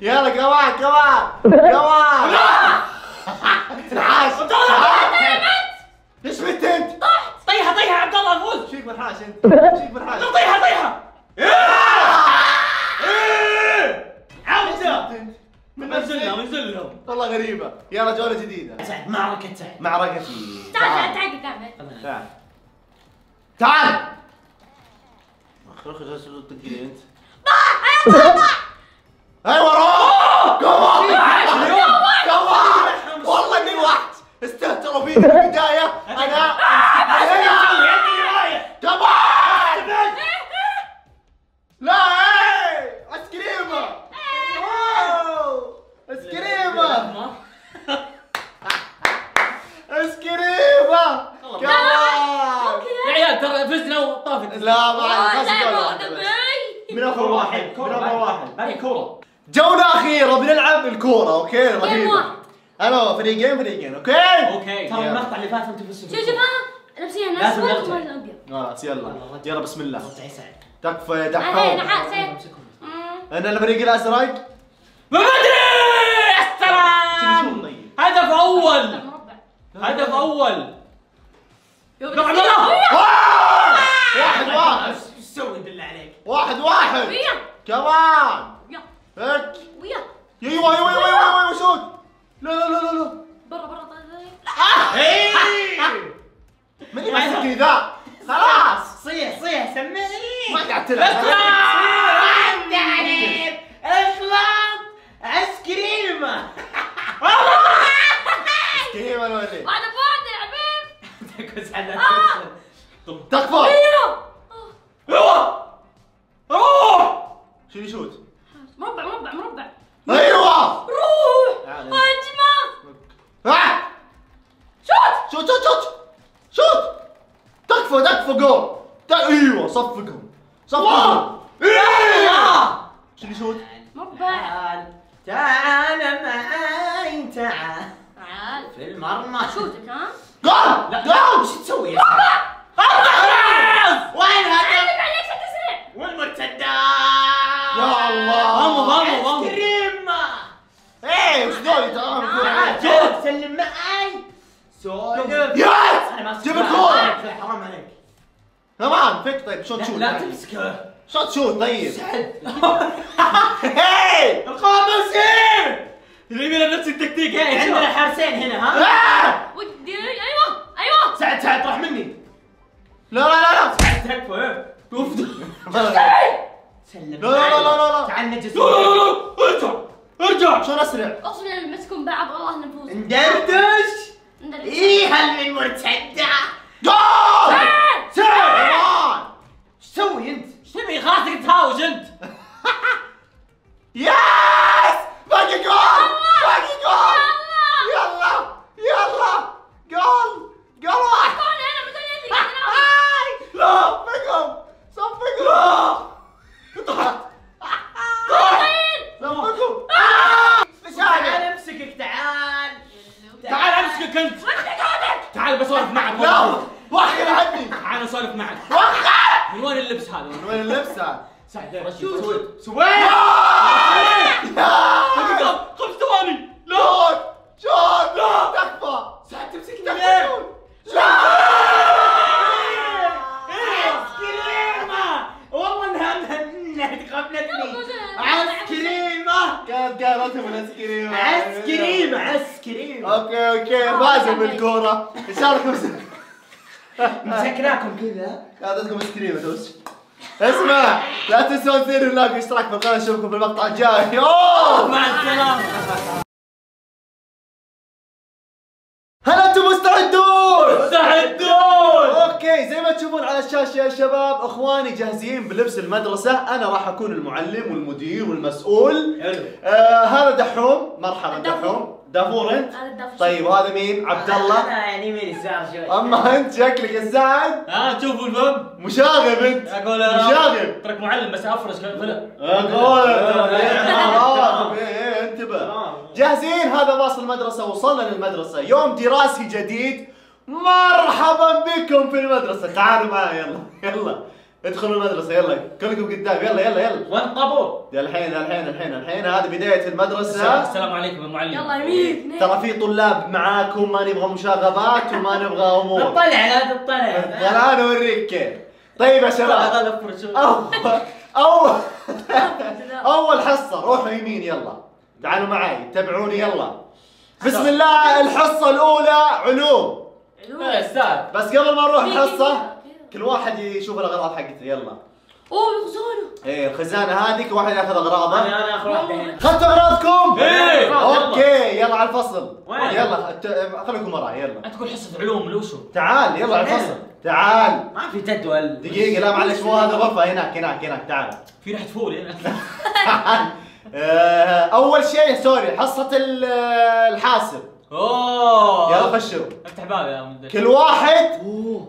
Speaker 1: يلا كمان كمان كمان. انحاش إيش بنت أنت؟
Speaker 2: طيحة طيحة عبد الله فوز.
Speaker 1: شيك منحاش أنت. شيك منحاش
Speaker 2: طيحة طيحة.
Speaker 1: عودة
Speaker 2: منزل لهم منزل لهم
Speaker 1: والله غريبة. يلا جولة جديدة.
Speaker 4: سعد معركة سعد.
Speaker 1: معركتي
Speaker 3: تعال تعال تعال.
Speaker 1: تعال تعال. اخ اخ جالس تقري أنت؟ أيوه روح كمان كمان والله إني وحش استهتروا فيني في البداية. أنا لا إيه ما من اخر واحد من اخر واحد
Speaker 4: كورة
Speaker 1: جولة أخيرة بنلعب الكورة
Speaker 3: okay
Speaker 1: رهيبة. أنا فريقين فريقين okay
Speaker 2: okay
Speaker 4: ترى المقطع اللي فات انت بس
Speaker 3: شوف شوف لابسين. ما نرجع.
Speaker 1: خلاص يلا. يلا بسم الله. تكفى يا دحوم.
Speaker 4: امسكهم
Speaker 3: مم.
Speaker 1: أنا الفريق الأزرق
Speaker 2: ما ادري يا سلام
Speaker 1: طيب؟
Speaker 2: هدف
Speaker 3: أول.
Speaker 2: هدف أول.
Speaker 1: آه! واحد! واحد
Speaker 4: إيش تسوي بالله عليك؟
Speaker 1: واحد واحد.
Speaker 3: ويا.
Speaker 1: كمان.
Speaker 3: ويا.
Speaker 1: هيك
Speaker 3: ويا
Speaker 1: أيوه أيوه أيوه أيوه شوت. لا لا لا لا لا.
Speaker 3: برا برا طيب.
Speaker 1: ماني ماسك ذا خلاص.
Speaker 4: صيح صيح سمعني.
Speaker 1: ما قاعد تلعب. تعرف اخلط
Speaker 4: آيس كريم. آيس
Speaker 1: كريمه أنا ولا؟
Speaker 3: أنا بعد يا حبيب.
Speaker 4: تكوز آه.
Speaker 1: تكفى.
Speaker 3: أيوه.
Speaker 2: روح
Speaker 1: شو شوت
Speaker 3: مربع مربع مربع
Speaker 1: أيوه.
Speaker 3: روح. آه.
Speaker 1: آه، هجمه
Speaker 3: شوت.
Speaker 1: شوت شوت شوت. شوت! تكفى تكفى جول أيوه صفقهم صفقهم أيوه شنو يشوت؟
Speaker 3: مربع
Speaker 4: تعال تعال معاي تعال.
Speaker 3: تعال.
Speaker 4: في المرمى.
Speaker 3: شوتك ها؟
Speaker 1: جول!
Speaker 4: لا
Speaker 1: جول!
Speaker 4: وش تسوي؟ وين هذا؟
Speaker 3: تسرع
Speaker 4: والمرتدات
Speaker 1: يا الله.
Speaker 2: ضموا ضموا ضموا
Speaker 4: كريم
Speaker 1: إيه وش
Speaker 4: سلم معاي. سولف
Speaker 1: يس
Speaker 4: أنا ما
Speaker 1: جيب الكورة.
Speaker 4: حرام عليك.
Speaker 1: كمان فك طيب شوت
Speaker 4: لا,
Speaker 1: شوت
Speaker 4: لا تمسكه.
Speaker 1: شوت شوت طيب.
Speaker 4: سعد
Speaker 1: هي
Speaker 2: القابوسين اليمين نفس التكتيك
Speaker 4: عندنا حارسين هنا ها!
Speaker 3: ودي أيوه أيوه.
Speaker 4: سعد سعد طرح مني.
Speaker 1: لا لا لا
Speaker 4: سعد تكفى
Speaker 1: لا
Speaker 4: سلم.
Speaker 1: لا لا لا لا لا.
Speaker 4: تعال نجلس.
Speaker 2: لا لا لا ارجع ارجع.
Speaker 1: شلون اسرع؟
Speaker 3: بالله مسكون بعض والله نفوز.
Speaker 4: ندردش. إيه هل من مرتدة
Speaker 1: جول! كمان!
Speaker 4: إيش تسوي أنت؟
Speaker 2: إيش تبي خلاص تهاوش أنت.
Speaker 1: يس! باقي جول! باقي جول! يلا! يلا! جول! جول واحد!
Speaker 3: كون أنا بدون يدي قاعد ألعب.
Speaker 1: لا! صفقهم! صفقهم! صفقهم.
Speaker 4: تعال
Speaker 1: هذا؟
Speaker 4: امسكك تعال.
Speaker 2: تعال أمسكك أنت. تعال بسولف معك.
Speaker 1: لا. وخر عني
Speaker 2: تعال اسولف معك.
Speaker 1: وخر
Speaker 2: من وين اللبس هذا؟
Speaker 1: من وين اللبس هذا؟
Speaker 2: سعد
Speaker 4: سوي
Speaker 2: سويت! دقيقة خمس ثواني.
Speaker 1: شوت شوت. لا. تكفى
Speaker 4: سعد تمسكني
Speaker 1: تكفى
Speaker 4: ليه؟
Speaker 1: لا.
Speaker 4: انها غفلتني عسكريمة
Speaker 1: كانت قالتها من عسكريمة
Speaker 4: عسكريمة
Speaker 1: أوكي أوكي فازوا بالكورة. ان شاء الله
Speaker 4: مسكناكم كذا.
Speaker 1: اعطيتكم عسكريمة دوس اسمع لا تنسون تثيروا ال like والاشتراك في القناة اشوفكم في المقطع الجاي. يوه
Speaker 2: مع السلامة.
Speaker 1: هل أنتم مستعدون؟
Speaker 2: مستعدون.
Speaker 1: okay زي ما تشوفون على الشاشة يا شباب إخواني جاهزين بلبس المدرسة. أنا راح أكون المعلم والمدير والمسؤول.
Speaker 4: حلو.
Speaker 1: آه هذا دحوم. مرحبا. دحوم. دافور
Speaker 3: أنت.
Speaker 1: طيب وهذا مين؟ عبد الله.
Speaker 4: أنا يعني ميري الساعة شوي.
Speaker 1: أما أنت شكلك السعد
Speaker 2: ها تشوفوا الفم.
Speaker 1: مشاغب أنت.
Speaker 2: أقول
Speaker 1: مشاغب.
Speaker 2: ترك معلم بس أفرش فيلم
Speaker 1: أقول
Speaker 2: آه.
Speaker 1: انتبه. جاهزين؟ هذا باص المدرسة وصلنا للمدرسة. يوم دراسي جديد. مرحبا بكم في المدرسة. تعالوا معي يلا يلا. ادخلوا المدرسة يلا. كلكم قدام يلا يلا يلا.
Speaker 4: وين طابور؟
Speaker 1: الحين الحين الحين الحين. هذه بداية المدرسة.
Speaker 2: السلام عليكم يا معلم.
Speaker 3: يلا يمين
Speaker 1: ترى في طلاب معاكم ما نبغى مشاغبات وما نبغى أمور.
Speaker 4: تطلع لا تطلع.
Speaker 1: ترى أنا أوريك كيف. طيب يا شباب.
Speaker 4: هذا افرش
Speaker 1: اول اول أول حصة. روحوا يمين يلا. تعالوا معي تابعوني يلا. بسم الله الحصة الأولى علوم.
Speaker 2: أستاذ
Speaker 1: بس قبل ما نروح الحصة كل واحد يشوف الأغراض حقته يلا.
Speaker 3: أوه يخزونه
Speaker 1: إيه الخزانة هذه كل واحد يأخذ أغراضه.
Speaker 4: أنا أنا اخر واحدة. هنا
Speaker 1: خدتوا أغراضكم؟
Speaker 2: إيه.
Speaker 1: okay يلا على الفصل؟ يلا خليكم وراي يلا.
Speaker 2: انت تقول حصة علوم لوشو.
Speaker 1: تعال يلا على الفصل. تعال.
Speaker 4: ما في جدول.
Speaker 1: دقيقة لا معلش مو هذا غرفة. هناك هناك هناك تعال.
Speaker 2: في ريحة فول هنا.
Speaker 1: آه، أول شيء sorry حصة ال- الحاسب.
Speaker 2: أوه.
Speaker 1: يلا خشوا.
Speaker 2: افتح باب يا مدري.
Speaker 1: كل واحد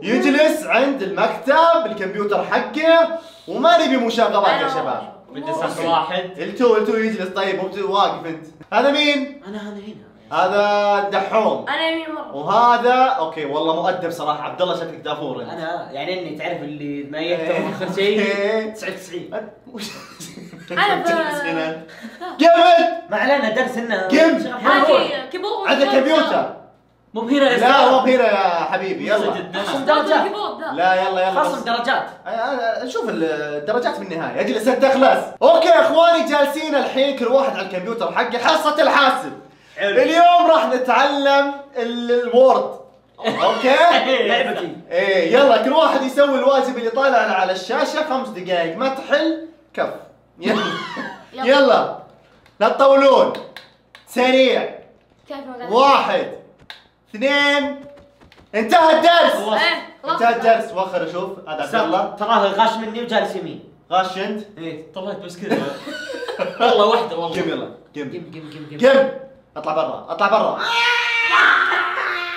Speaker 1: يجلس عند المكتب الكمبيوتر حقه وما نبي مشاغبات يا شباب.
Speaker 2: بدي صف واحد.
Speaker 1: التو التو يجلس. طيب مو واقف أنت. هذا مين؟
Speaker 4: أنا أنا هنا.
Speaker 1: هذا الدحوم
Speaker 3: أنا يمين مرة؟
Speaker 1: وهذا okay والله مؤدب صراحة. عبد الله شكلك دافور أنت.
Speaker 4: أنا يعني إني تعرف اللي ما يهتم. اخر شيء.
Speaker 1: إيه.
Speaker 4: 99
Speaker 1: هنا قبل
Speaker 4: ما علينا درس
Speaker 1: إنه؟
Speaker 3: هذه keyboard.
Speaker 1: عندك كمبيوتر.
Speaker 2: مو بهنا يا
Speaker 1: لا مو
Speaker 2: أستاذ
Speaker 1: هنا يا حبيبي. يلا.
Speaker 4: خصم
Speaker 3: درجات. لا
Speaker 1: لا يلا يلا
Speaker 4: خصم. درجات.
Speaker 1: نشوف الدرجات في النهاية. أجلس انت اخلص okay يا إخواني جالسين الحين كل واحد على الكمبيوتر حقه حصة الحاسب.
Speaker 4: حلو.
Speaker 1: اليوم راح نتعلم ال- ال Word. okay؟
Speaker 4: لعبتي
Speaker 1: إيه يلا. كل واحد يسوي الواجب اللي طالع على الشاشة. خمس دقائق. ما تحل كف. يلا.
Speaker 3: يلا.
Speaker 1: لا تطولون. سريع. واحد. اثنين. انتهى الدرس.
Speaker 3: خلاص.
Speaker 1: انتهى الدرس. وخر أشوف. هذا عبد الله.
Speaker 4: تراه غاش مني وجالس يمين.
Speaker 1: غش أنت؟
Speaker 2: إيه. طلعت بس كذا. والله واحدة والله.
Speaker 1: قم يلا. قم
Speaker 4: قم قم قم
Speaker 1: اطلع برا اطلع برا.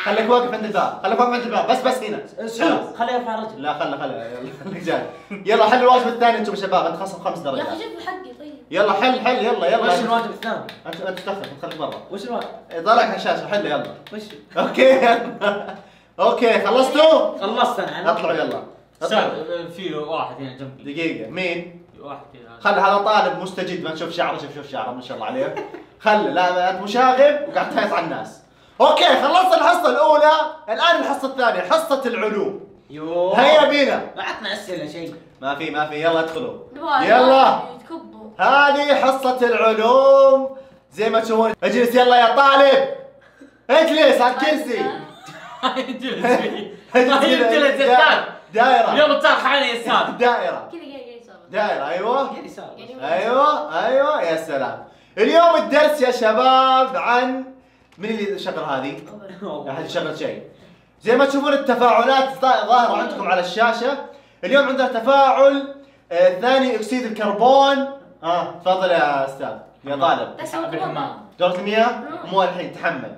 Speaker 1: خليك واقف عند الباب خليك واقف عند الباب بس بس هنا.
Speaker 4: اسحب خليه يرفع رجل
Speaker 1: لا خله خله خليك جاي. يلا حل الواجب الثاني أنتم شباب انت خصم خمس
Speaker 3: يا
Speaker 1: درجات
Speaker 3: أخي شوف حقي طيب.
Speaker 1: يلا حل حل يلا يلا.
Speaker 4: وش الواجب الثاني؟
Speaker 1: انت أنت تدخل انت خليك برا.
Speaker 4: وش الواجب؟
Speaker 1: إيه، طالعك على الشاشه حل يلا.
Speaker 4: وش؟
Speaker 1: okay. يلا okay خلصتوا؟
Speaker 4: خلصت أنا.
Speaker 1: اطلعوا يلا.
Speaker 2: في واحد هنا جنبي.
Speaker 1: دقيقة. مين؟
Speaker 2: في واحد كذا
Speaker 1: خل هذا طالب مستجد ما نشوف شعره شوف شوف شعره ما شاء الله عليه. خل لا أنت مشاغب وقاعد تهيص على الناس. okay خلصت الحصة الأولى الآن الحصة الثانية حصة العلوم.
Speaker 4: يوه.
Speaker 1: هيا بينا.
Speaker 4: بعتنا أسئلة شيء
Speaker 1: ما في ما في يلا ادخلوا. يلا. هذه حصة العلوم. زي ما تشوفون اجلس يلا يا طالب. اجلس على الكرسي اجلس
Speaker 2: جلس يا
Speaker 1: دا-
Speaker 2: أستاذ
Speaker 1: دائرة.
Speaker 2: اليوم تاخ علي يا أستاذ
Speaker 1: دائرة.
Speaker 3: كذا يسار.
Speaker 1: دائرة
Speaker 4: أيوه. يسار.
Speaker 3: يعني
Speaker 1: أيوه أيوه يا سلام. اليوم الدرس يا شباب عن من اللي شغل هذه؟ احد يشغل شيء. زي ما تشوفون التفاعلات ظا- ظاهرة عندكم على الشاشة. اليوم عندنا تفاعل آه، ثاني أكسيد الكربون. آه تفضل يا أستاذ. يا طالب. دورة المياه؟ مو الحين تحمل.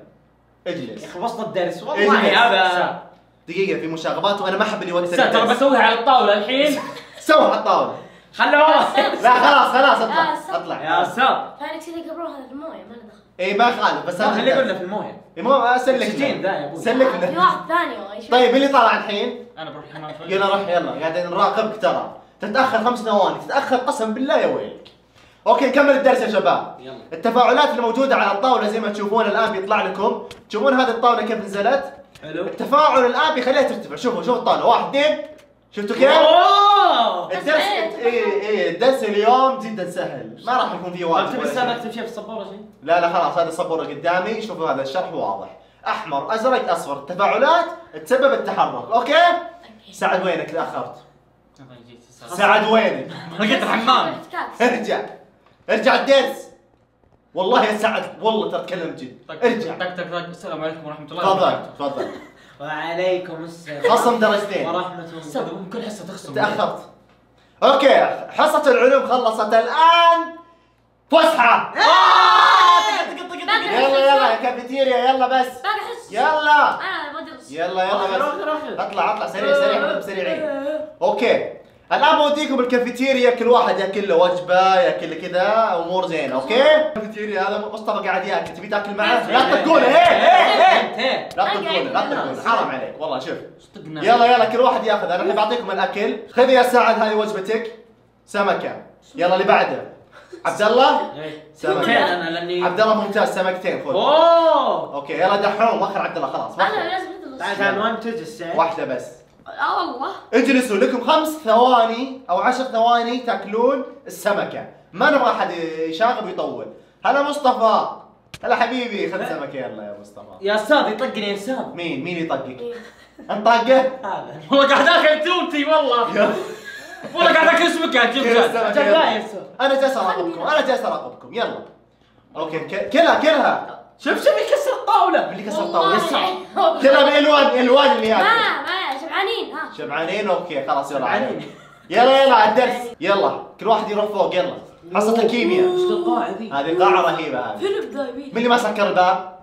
Speaker 1: اجلس.
Speaker 4: يا أخي وسط الدرس.
Speaker 1: اجلس.
Speaker 4: والله هذا
Speaker 1: دقيقة في مشاغبات وأنا ما أحب اللي يوقف
Speaker 2: أستاذ ترى بسويها على الطاولة الحين.
Speaker 1: سوى على الطاولة.
Speaker 4: خلوه.
Speaker 1: لا خلاص خلاص
Speaker 3: لا،
Speaker 1: اطلع
Speaker 3: استنى.
Speaker 1: اطلع.
Speaker 4: يا أستاذ
Speaker 3: ثاني اكسيد الكربون هذا المويه
Speaker 1: اي ما يخالف بس
Speaker 4: خليه
Speaker 1: الدرس.
Speaker 4: قلنا في الموية.
Speaker 1: المهم أسلك
Speaker 4: اكسجين ذا يا أبوي
Speaker 1: سلك
Speaker 3: آه، في واحد ثاني والله.
Speaker 1: طيب اللي طالع الحين؟
Speaker 2: أنا بروح الحمام
Speaker 1: يلا روح يلا. قاعدين نراقبك ترى. تتأخر خمس ثواني. تتأخر قسم بالله يا ويلك. okay نكمل الدرس يا شباب.
Speaker 4: يلا.
Speaker 1: التفاعلات الموجودة على الطاولة زي ما تشوفون الآن بيطلع لكم. تشوفون هذه الطاولة كيف نزلت؟
Speaker 4: حلو.
Speaker 1: التفاعل الآن بيخليها ترتفع. شوفوا شوفوا الطاولة. واحد اثنين. شفتوا كيف
Speaker 4: اوه
Speaker 1: الدرس اي اي الدرس اليوم جدا سهل. ما راح يكون فيه واجب
Speaker 4: تبي
Speaker 1: شيء.
Speaker 4: أكتب شيء في السبوره شيء؟
Speaker 1: لا لا خلاص هذا السبوره قدامي. شوفوا هذا الشرح واضح. أحمر أزرق أصفر. التفاعلات تسبب التحرك. okay؟ سعد وينك؟ تاخرت. سعد وينك؟
Speaker 2: لقيت الحمام.
Speaker 1: ارجع. ارجع الدرس. والله يا سعد والله ترى تكلم جد.
Speaker 2: طق
Speaker 1: ارجع.
Speaker 2: طق طق طق. السلام عليكم ورحمة الله
Speaker 1: تفضل تفضل.
Speaker 4: وعليكم السلام.
Speaker 1: خصم درجتين.
Speaker 4: ورحمة
Speaker 2: أستاذ
Speaker 4: الله
Speaker 2: كل حصة تخصم.
Speaker 1: تأخرت. okay حصة العلوم خلصت. الآن فسحة. يلا يلا يا كافيتيريا يلا بس.
Speaker 3: حس
Speaker 1: يلا. يلا يلا بس. أطلع أطلع. سريع سريع بدهم سريعين okay. الآن بوديكم الكافيتيريا كل واحد ياكل له وجبة ياكل له كذا أمور زينة okay؟ الكافيتيريا هذا مصطفى قاعد ياكل تبي تاكل معه؟ لا تقول إيه إيه إيه لا تقول لا تقول حرام عليك والله شوف. يلا يلا كل واحد ياخذ. أنا الحين بعطيكم الأكل. خذ يا سعد هذه وجبتك. سمكة. يلا اللي بعده. عبد الله؟
Speaker 4: إيه.
Speaker 1: سمكة.
Speaker 4: فين أنا لأني
Speaker 1: عبد الله ممتاز سمكتين خذ
Speaker 4: أوه.
Speaker 1: أوكي يلا دحوم. وخر عبد الله خلاص أنا.
Speaker 3: لازم
Speaker 4: تعال تعال وين تجلس؟
Speaker 1: واحدة بس.
Speaker 3: آه والله.
Speaker 1: اجلسوا لكم خمس ثواني أو عشر ثواني تأكلون السمكة. ما نبغى أحد يشاغب ويطول هلا مصطفى. هلا حبيبي. خذ سمكة يلا يا مصطفى.
Speaker 4: يا أستاذ يطقني يا أستاذ.
Speaker 1: مين؟ مين يطقك؟
Speaker 3: إيه.
Speaker 1: أنت طاقه
Speaker 4: هذا.
Speaker 2: والله قاعد اكل تونتي والله. والله قاعد اكل.
Speaker 4: لا يا أستاذ.
Speaker 1: أنا جالس أراقبكم. أنا جالس أراقبكم. يلا. okay. كلها كلها.
Speaker 4: شوف شوف يكسر الطاولة.
Speaker 1: من اللي كسر الطاولة.
Speaker 3: يعني.
Speaker 1: كلها بالالوان ألوان اللي
Speaker 3: ما
Speaker 1: ياكل
Speaker 3: ما. شبعانين ها.
Speaker 1: شبعانين okay خلاص يلا
Speaker 4: شبعانين.
Speaker 1: يلا يلا على الدرس. يلا كل واحد يروح فوق يلا. حصه الكيمياء.
Speaker 4: إيش القاعه ذي؟
Speaker 1: هذه قاعة رهيبة هذه.
Speaker 3: فيلم دايبين
Speaker 1: من اللي ما سكر الباب؟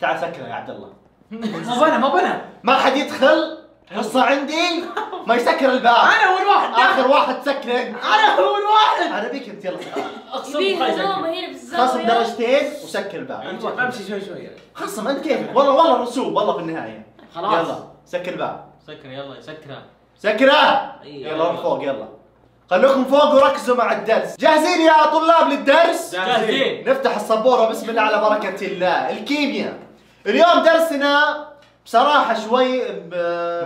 Speaker 1: تعال سكره يا عبد الله.
Speaker 4: ما بنا ما بنا
Speaker 1: ما حد يدخل؟ حصة عندي؟ ما يسكر الباب.
Speaker 4: أنا أول واحد.
Speaker 1: آخر واحد سكر
Speaker 4: أنا أول واحد.
Speaker 1: أنا بيك أنت يلا
Speaker 3: أقسم
Speaker 4: بالله
Speaker 3: نومه هنا بالزاوية
Speaker 1: خصم درجتين وسكر الباب.
Speaker 4: بمشي شوي شوي.
Speaker 1: خصم أنت كيفك؟ والله والله رسوب والله في النهاية.
Speaker 4: خلاص.
Speaker 1: يلا سكر الباب.
Speaker 2: سكر يلا سكرة.
Speaker 1: سكرة؟
Speaker 4: إيه.
Speaker 1: يلا روح فوق يلا. خلوكم فوق وركزوا مع الدرس. جاهزين يا طلاب للدرس؟
Speaker 2: جاهزين.
Speaker 1: نفتح السبورة بسم الله على بركة الله. الكيمياء. اليوم درسنا بصراحة شوي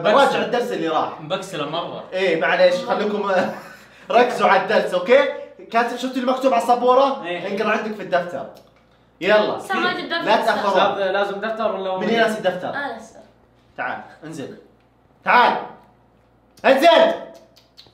Speaker 1: براجع الدرس اللي راح.
Speaker 2: مبكسله مرة.
Speaker 1: إيه معليش خليكم ركزوا على الدرس أوكي؟ كاتب شفتوا المكتوب على السبورة؟
Speaker 4: إيه.
Speaker 1: انقرأ عندك في الدفتر. يلا.
Speaker 3: سام ما جبت دفتر.
Speaker 1: لا تأخرون.
Speaker 4: أستاذ لازم دفتر ولا
Speaker 1: من ناس الدفتر
Speaker 3: أنا لسه
Speaker 1: تعال انزل. تعال. انزل.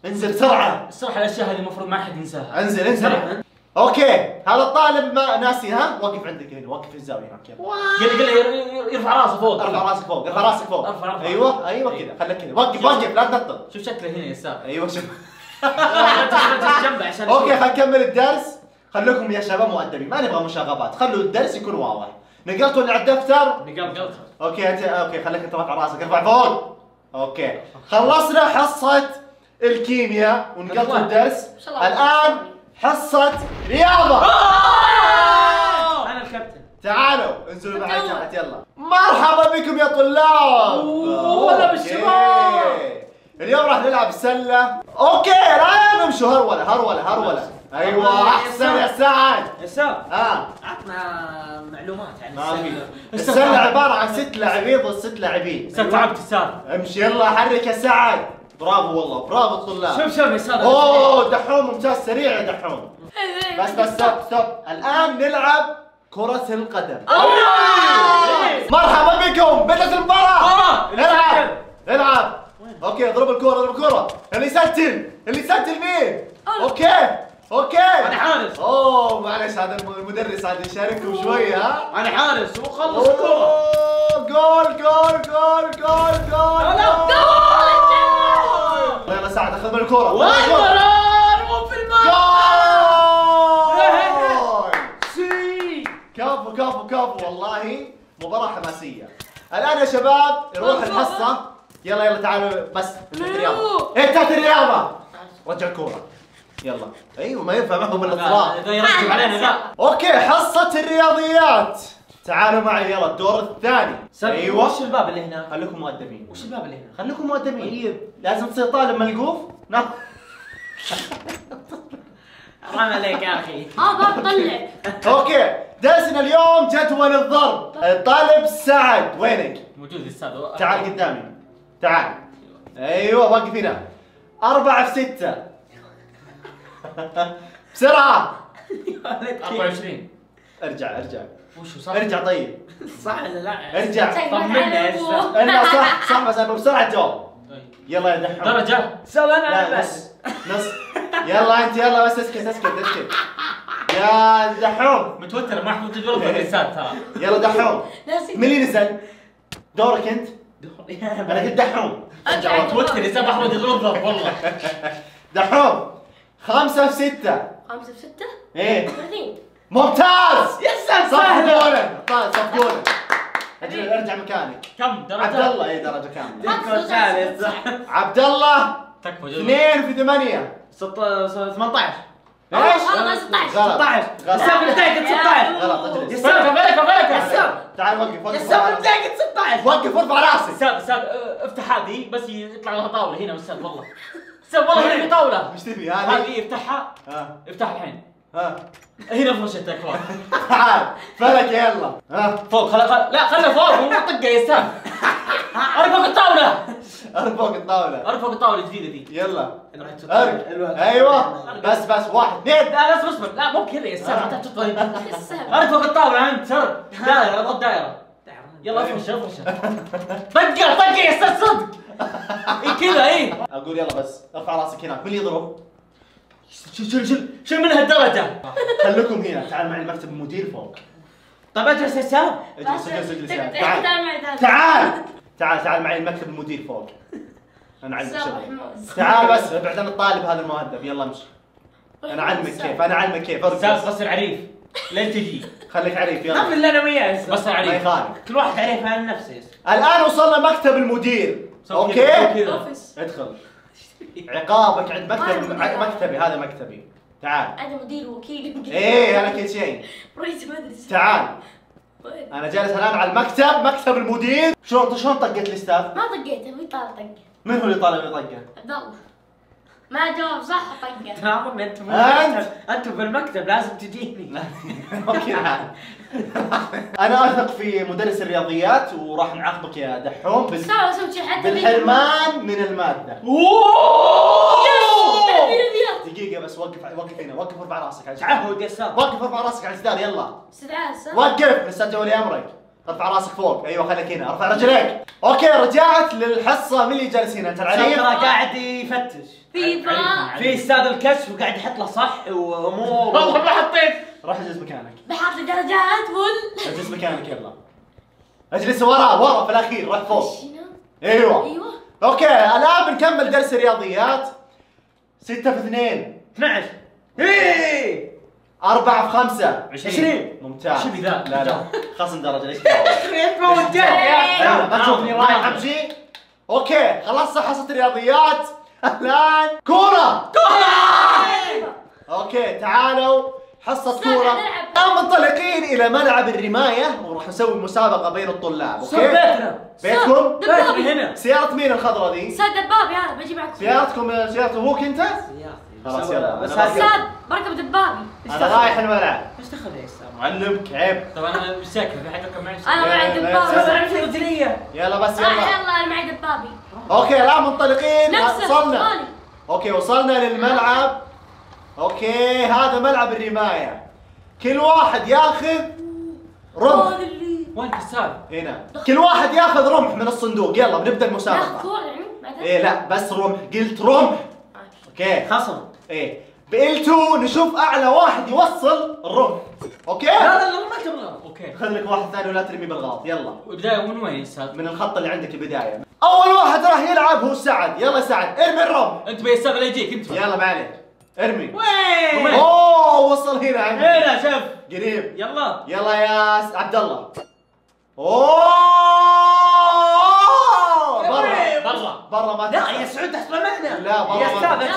Speaker 1: انزل بسرعة.
Speaker 2: الصراحه الأشياء هذه المفروض ما حد ينساها.
Speaker 1: انزل انزل. okay. هذا الطالب ما ناسي ها؟ وقف عندك هنا وقف في الزاوية هناك. يلا.
Speaker 2: قل قل ير- يرفع راسه فوق.
Speaker 1: ارفع راسك فوق ارفع راسك فوق.
Speaker 2: ارفع
Speaker 1: أيوه أيوه كذا. خليك كذا. وقف وقف لا تنطط.
Speaker 2: شوف شكله هنا يا أستاذ
Speaker 1: أيوه شوف. okay خلينا نكمل الدرس. خليكم يا شباب مؤدبين ما نبغى مشاغبات. خلوا الدرس يكون واضح. نقلتوا اللي على الدفتر
Speaker 4: نقل
Speaker 1: okay انت okay خليك أنت رافع راسك. ارفع فوق. okay. خلصنا حصه الكيمياء ونقلتوا الدرس. الآن حصه رياضة.
Speaker 4: أنا الكابتن.
Speaker 1: تعالوا انزلوا معي تحت يلا. مرحبا بكم يا طلاب.
Speaker 4: هلا بالشباب.
Speaker 1: اليوم راح نلعب سلة. okay لا نمشوا هرولة هرولة هرولة. أيوه أحسن يا سعد.
Speaker 4: يسام
Speaker 1: ها
Speaker 4: عطنا معلومات عن
Speaker 1: ما في
Speaker 4: السلة.
Speaker 1: السلة عبارة عن ست لاعبين ضد ست لاعبين.
Speaker 2: أستاذ تعبت أستاذ
Speaker 1: امشي يلا حرك يا سعد. برافو والله برافو الطلاب.
Speaker 4: شوف شوف يسام
Speaker 1: أوه دحوم ممتاز سريع يا دحوم. بس بس stop stop الآن نلعب كرة القدم. مرحبا بكم بدأت المباراة. العب العب okay اضرب الكرة اضرب الكرة اللي يسجل اللي يسجل مين؟ okay okay.
Speaker 4: أنا حارس.
Speaker 1: أوه معلش هذا المدرس عاد يشارككم شوية ها؟
Speaker 4: أنا حارس وخلص الكرة
Speaker 1: goal goal goal goal goal
Speaker 4: لا،
Speaker 1: جول. يلا سعد أخذ من الكرة
Speaker 4: والقرار مو في الماء
Speaker 1: جول!
Speaker 4: سي.
Speaker 1: كفو كفو كفو والله. مباراة حماسية. الآن يا شباب نروح الحصة. يلا يلا تعالوا بس. انتهت الرياضة انتهت الرياضة. رجع الكورة. يلا. أيوه ما ينفع معهم الأطراف.
Speaker 2: اذا يركب علينا ذا
Speaker 1: okay حصة الرياضيات. تعالوا معي يلا الدور الثاني.
Speaker 4: أيوه. وش الباب اللي هنا؟
Speaker 1: خليكم مؤدبين.
Speaker 4: وش الباب اللي هنا؟
Speaker 1: خليكم مؤدبين.
Speaker 4: طيب.
Speaker 1: لازم تصير طالب ملقوف. نعم.
Speaker 4: حرام عليك يا أخي.
Speaker 3: آه باب طلع.
Speaker 1: أوكي. درسنا اليوم جدول الضرب. الطالب سعد وينك؟
Speaker 2: موجود أستاذ
Speaker 1: تعال قدامي. تعال. أيوه وقف هنا أربعة في ستة. بسرعة.
Speaker 2: 24
Speaker 1: ارجع ارجع.
Speaker 4: وش صح؟
Speaker 1: ارجع طيب.
Speaker 4: صح ولا لا؟
Speaker 1: ارجع.
Speaker 4: طمنا يا أستاذ.
Speaker 1: لا صح. صح بس أنا بسرعة جاوب
Speaker 2: طيب.
Speaker 1: يلا يا دحوم.
Speaker 2: درجة.
Speaker 4: سوى
Speaker 1: أنا
Speaker 4: بس.
Speaker 1: نص. يلا أنت يلا بس اسكت اسكت اسكت. يا دحوم.
Speaker 2: متوتر ما حفظت جدول الاستاذ ترى.
Speaker 1: يلا دحوم. مين اللي نزل؟ دورك أنت. أنا قلت دحوم.
Speaker 3: ارجع
Speaker 2: متوتر يا أستاذ احمد الضرب والله.
Speaker 1: دحوم. خمسة في ستة.
Speaker 3: خمسة في ستة؟
Speaker 1: إيه.
Speaker 3: 30
Speaker 1: ممتاز.
Speaker 4: يا سلام.
Speaker 1: صفقونا طيب صفقونا أجل أرجع مكانك
Speaker 2: كم؟ درجة؟
Speaker 1: عبد الله اي درجة كاملة.
Speaker 4: ذكر ثالث. صح
Speaker 1: عبد الله.
Speaker 2: تكفى
Speaker 1: اثنين في ثمانية.
Speaker 4: 18
Speaker 1: إيش؟
Speaker 3: غلط. 16
Speaker 1: غلط.
Speaker 4: 16
Speaker 1: غلط.
Speaker 4: يسام في البداية قلت 16
Speaker 1: غلط اجلس
Speaker 4: يسام
Speaker 2: بالك بالك
Speaker 4: يسام
Speaker 1: تعال وقف وقف
Speaker 4: يسام في
Speaker 1: وقف
Speaker 4: البداية قلت 16
Speaker 1: وقف وارفع راسك
Speaker 2: أستاذ أستاذ افتح هذه بس يطلع لها طاولة هنا أستاذ والله. أستاذ والله هنا في طاولة.
Speaker 1: إيش تبي؟ هذه؟
Speaker 2: هذه افتحها.
Speaker 1: ها.
Speaker 2: افتح الحين.
Speaker 1: ها.
Speaker 2: هنا فرشتك فوق
Speaker 1: تعال فلك يلا. ها؟
Speaker 2: فوق خلا خلا لا خله فوق مو طقه يا أستاذ ارفع فوق الطاولة.
Speaker 1: ارفع فوق الطاولة.
Speaker 2: ارفع فوق الطاولة الجديدة ذي
Speaker 1: يلا. ارق أيوه. بس بس واحد اثنين.
Speaker 2: لا لا اصبر اصبر لا مو كذا يا أستاذ ما تحط طريق
Speaker 3: السهم
Speaker 2: ارفع فوق الطاولة أنت سر. دائرة اضغط دائرة. يلا افرش افرش. طقه طقه يا أستاذ صدق. اي كذا اي
Speaker 1: أقول يلا بس. ارفع راسك هناك. من اللي يضرب؟
Speaker 2: شيل شيل شيل شيل من هالدرجة؟
Speaker 1: خليكم هنا تعال معي المكتب المدير فوق.
Speaker 2: طيب اجلس يا أستاذ
Speaker 1: اجلس اجلس اجلس.
Speaker 3: تعال.
Speaker 1: تعال. تعال تعال. تعال. معي المكتب المدير فوق. أنا أعلمك شغل تعال بس ابعد عن الطالب هذا المؤدب يلا امشي. أنا أعلمك كيف أنا أعلمك كيف.
Speaker 2: أستاذ
Speaker 1: ارقص
Speaker 2: بصير عريف. لين تجي.
Speaker 1: خليك عريف
Speaker 4: ما في
Speaker 1: يلا
Speaker 4: إلا أنا وياه.
Speaker 2: بصير
Speaker 1: ما
Speaker 2: عريف
Speaker 1: يخالف.
Speaker 4: كل واحد عريف عن نفسه.
Speaker 1: الآن وصلنا مكتب المدير.
Speaker 3: okay؟
Speaker 1: ادخل. عقابك عند مكتب. مكتبي هذا مكتبي. تعال.
Speaker 3: أنا مدير وكيل.
Speaker 1: إيه أنا كل شيء.
Speaker 3: رئيس مدرسة.
Speaker 1: تعال. أنا جالس الآن على المكتب مكتب المدير. شلون شلون طقت الأستاذ؟
Speaker 3: ما طقيته مين طالع طقة.
Speaker 1: من هو اللي طالب يطقه
Speaker 3: عبد الله. ما جاوب صح طقة.
Speaker 4: ترى
Speaker 1: أنت
Speaker 4: أنت؟ في المكتب لازم تجيني.
Speaker 1: أوكي تعال. أنا أثق في مدرس الرياضيات وراح نعاقبك يا دحوم بال...
Speaker 3: سوي حتى
Speaker 1: بالحرمان من
Speaker 3: المادة.
Speaker 1: دقيقة بس وقف وقف هنا وقف ارفع راسك على الجدار.
Speaker 4: تعهد يا أستاذ
Speaker 1: وقف ارفع راسك على الجدار يلا.
Speaker 3: استدعاء صح؟
Speaker 1: وقف الاستاذ ولي أمرك. ارفع راسك فوق. أيوه خليك هنا. ارفع رجليك. okay رجعت للحصة من اللي جالس هنا أنت
Speaker 4: ترى
Speaker 1: العريف
Speaker 4: قاعد يفتش.
Speaker 3: في
Speaker 4: في أستاذ الكشف وقاعد يحط له صح وامور
Speaker 2: والله ما حطيت.
Speaker 1: روح أجلس مكانك.
Speaker 3: بحط لي درجات full
Speaker 1: أجلس مكانك يلا. أجلس ورا ورا في الأخير روح فوق.
Speaker 3: شنو؟
Speaker 1: أيوه.
Speaker 3: أيوه.
Speaker 1: okay الآن بنكمل درس الرياضيات. ستة في اثنين.
Speaker 2: 12 إيه!
Speaker 1: أربعة في خمسة.
Speaker 2: عشرين.
Speaker 1: ممتاز.
Speaker 2: شو ذا؟
Speaker 1: لا. لا خصم درجة ليش
Speaker 2: موجود
Speaker 1: لا ما تشوفني ما يحب شيء okay خلصت حصة الرياضيات. الآن كورة! okay تعالوا. حصة كورة. الآن منطلقين إلى ملعب الرماية وراح نسوي مسابقة بين الطلاب okay؟
Speaker 2: بيتنا.
Speaker 1: بيتكم؟
Speaker 2: بيتنا هنا.
Speaker 1: سيارة مين الخضراء دي؟
Speaker 3: ساد دبابي هذا بجي معك
Speaker 1: سيارتكم سيارة أبوك أنت؟ خلاص يلا
Speaker 2: بس
Speaker 1: أنا
Speaker 3: ساد بركب دبابي.
Speaker 1: أنا رايح الملعب.
Speaker 2: إيش دخل يا؟
Speaker 1: معلمك عيب
Speaker 2: طبعا أنا مش ساكن في حد ركب معي
Speaker 3: أنا معي دبابي
Speaker 2: رجليه
Speaker 1: يلا. بس
Speaker 3: آه،
Speaker 1: يلا
Speaker 3: يلا أنا معي دبابي.
Speaker 1: okay الان منطلقين. وصلنا. okay وصلنا للملعب. okay هذا ملعب الرماية. كل واحد ياخذ رمح.
Speaker 2: وين كسال؟
Speaker 1: هنا. كل واحد ياخذ رمح من الصندوق. يلا
Speaker 3: بنبدأ بعدين؟
Speaker 1: إيه لا بس رمح. قلت رمح. okay.
Speaker 2: خصم.
Speaker 1: إيه. بإل2 نشوف أعلى واحد يوصل الرمح. okay؟
Speaker 2: لا لا لا ما تبغى. okay.
Speaker 1: خذ لك واحد ثاني ولا ترمي بالغلط. يلا.
Speaker 2: البدايه من وين يا أستاذ؟
Speaker 1: من الخط اللي عندك البداية. أول واحد راح يلعب هو سعد. يلا سعد ارمي الرمح.
Speaker 2: أنت يا أستاذ لا يجيك انت
Speaker 1: يلا ما عليك. ارمي.
Speaker 2: وين؟
Speaker 1: أوه وصل هنا عندي
Speaker 2: هنا شوف.
Speaker 1: قريب.
Speaker 2: يلا.
Speaker 1: يلا يا س- عبد الله. أوه برا.
Speaker 2: برا.
Speaker 1: برا ما
Speaker 2: لا. يا سعود أصلا معنا
Speaker 1: لا، برا
Speaker 2: يا أستاذ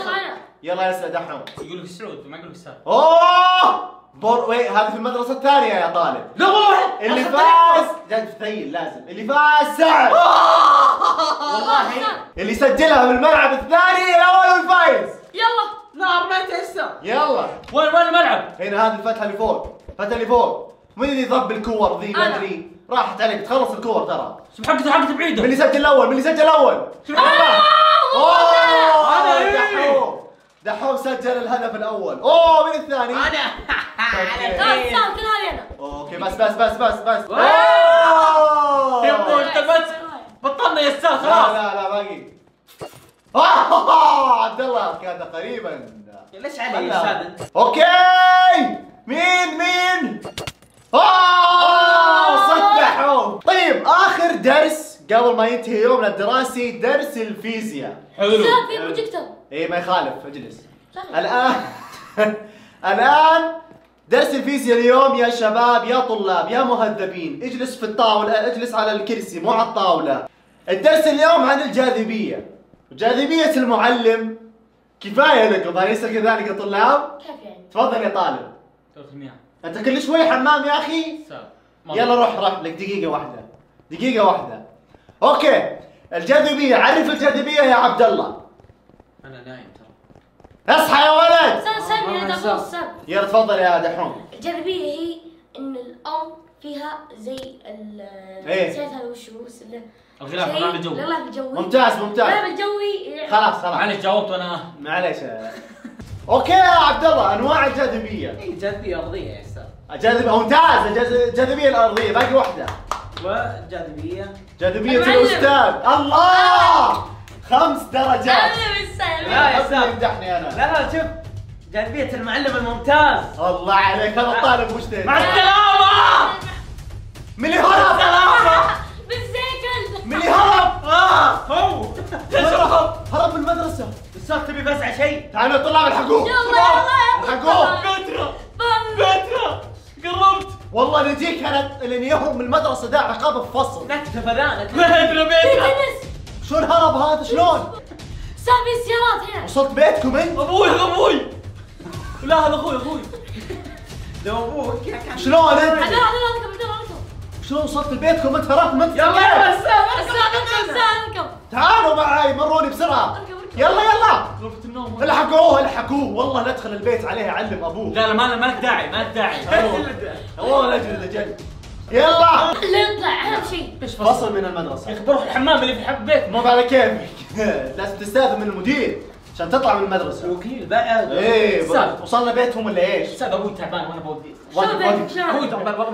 Speaker 3: يلا
Speaker 1: يا سعد دحوم
Speaker 2: يقول لك السعود ما يقول لك أستاذ
Speaker 1: أوه بر وي هذه في المدرسة الثانية يا طالب.
Speaker 2: لا والله
Speaker 1: اللي فاز. جد ثقيل لازم. اللي فاز سعد.
Speaker 2: والله.
Speaker 1: اللي سجلها بالملعب الثاني الأول الفايز
Speaker 3: يلا.
Speaker 2: لا يا أستاذ
Speaker 1: يلا.
Speaker 2: وين وين الملعب؟
Speaker 1: هنا هذه الفتحة اللي فوق. الفتحة اللي فوق. مين اللي ضب الكور ذي؟ ما. أدري. راحت عليك. تخلص الكور ترى.
Speaker 2: شوف حقته حقته
Speaker 1: من
Speaker 2: بعيده
Speaker 1: اللي سجل الأول. من اللي سجل الأول.
Speaker 2: شوف أنا. إيه؟
Speaker 1: دحوم. دحوم سجل الهدف الأول. أوه من الثاني. أنا.
Speaker 3: لا كل هذه أنا
Speaker 1: okay بس بس بس بس بس.
Speaker 2: يا أبوي. أنت بس. بطلنا يا أستاذ
Speaker 1: لا
Speaker 2: خلاص.
Speaker 1: لا لا باقي. آه، عبد الله كان قريبا.
Speaker 2: ليش علي يا أستاذ؟
Speaker 1: okay. مين مين؟ آه صدحوا. طيب آخر درس قبل ما ينتهي يومنا الدراسي درس الفيزياء.
Speaker 2: حلو.
Speaker 3: أستاذ في بروجيكتور
Speaker 1: إيه ما يخالف اجلس. الآن الآن درس الفيزياء اليوم يا شباب يا طلاب يا مهذبين. اجلس في الطاولة اجلس على الكرسي مو على الطاولة. الدرس اليوم عن الجاذبية. جاذبية المعلم. كفاية لكم أليس كذلك يا طلاب؟
Speaker 3: كيف يعني؟
Speaker 1: تفضل يا طالب.
Speaker 2: المياه
Speaker 1: أنت كل شوي حمام يا أخي. يلا روح روح. لك دقيقة واحدة. دقيقة واحدة. أوكي. الجاذبية. عرف الجاذبية يا عبد الله.
Speaker 2: أنا نايم ترى.
Speaker 1: اصحى يا ولد.
Speaker 3: دخل أستاذ
Speaker 1: يلا تفضل يا دحوم.
Speaker 3: الجاذبية هي إن الأرض فيها زي ال
Speaker 1: إيه.
Speaker 3: نسيت هذا وش
Speaker 2: الغلاف الغلاف الجوي.
Speaker 3: الغلاف الجوي.
Speaker 1: ممتاز ممتاز.
Speaker 3: الغلاف الجوي.
Speaker 1: خلاص خلاص.
Speaker 2: معلش جاوبت وأنا
Speaker 1: معليش. okay يا عبد الله أنواع الجاذبية.
Speaker 2: اي جاذبية أرضية يا أستاذ.
Speaker 1: الجاذبية ممتاز. الجاذ- الجاذبية الأرضية. باقي
Speaker 2: واحدة.
Speaker 1: وجاذبية.
Speaker 3: جاذبية.
Speaker 1: الأستاذ. الله! خمس درجات.
Speaker 2: لا يا أستاذ.
Speaker 1: يمدحني أنا.
Speaker 2: لا لا شوف. جاذبية المعلم الممتاز.
Speaker 1: الله عليك هذا الطالب وش
Speaker 2: مع السلامة!
Speaker 1: من اللي هرب اللي هرب!
Speaker 2: آه هو.
Speaker 1: هرب هرب من المدرسة.
Speaker 2: أستاذ تبي فزع شيء
Speaker 1: تعالوا طلاب الحقوه
Speaker 3: يلا يلا
Speaker 1: الحقوه
Speaker 2: فتره فتره قربت.
Speaker 1: والله نجيك أنا لأن يهرب من المدرسة ده عقاب
Speaker 2: فذانة وين
Speaker 3: في
Speaker 2: رميتها
Speaker 3: تنس
Speaker 1: شلون هرب هذا؟ شلون؟
Speaker 3: صار في سيارات هنا.
Speaker 1: وصلت بيتكم أنت؟
Speaker 2: أبوي أبوي. لا هذا أخوي أخوي. لو أبوك
Speaker 1: شلون أنت؟
Speaker 3: هذا هذا
Speaker 1: شلون وصلت لبيتكم انت هربت من
Speaker 2: يلا يلا
Speaker 3: اركب
Speaker 1: تعالوا معي مروني
Speaker 3: بسرعة.
Speaker 1: يلا يلا.
Speaker 2: غرفة النوم.
Speaker 1: الحقوه الحقوه. والله ندخل البيت عليه اعلم أبوه.
Speaker 2: لا لا ما ما لك داعي ما لك داعي.
Speaker 1: والله أجل أجل يلا.
Speaker 3: اللي يطلع أهم شيء.
Speaker 2: إيش
Speaker 1: فصل؟ من
Speaker 2: يا
Speaker 1: المدرسة
Speaker 2: أخي بروح الحمام اللي في حب بيت.
Speaker 1: مو على كيفك لازم تستاذن من المدير عشان تطلع من المدرسة.
Speaker 2: وكيل بعد إيه
Speaker 1: وصلنا بيتهم ولا إيش؟
Speaker 2: أستاذ أبوي تعبان وأنا بودي. تعبان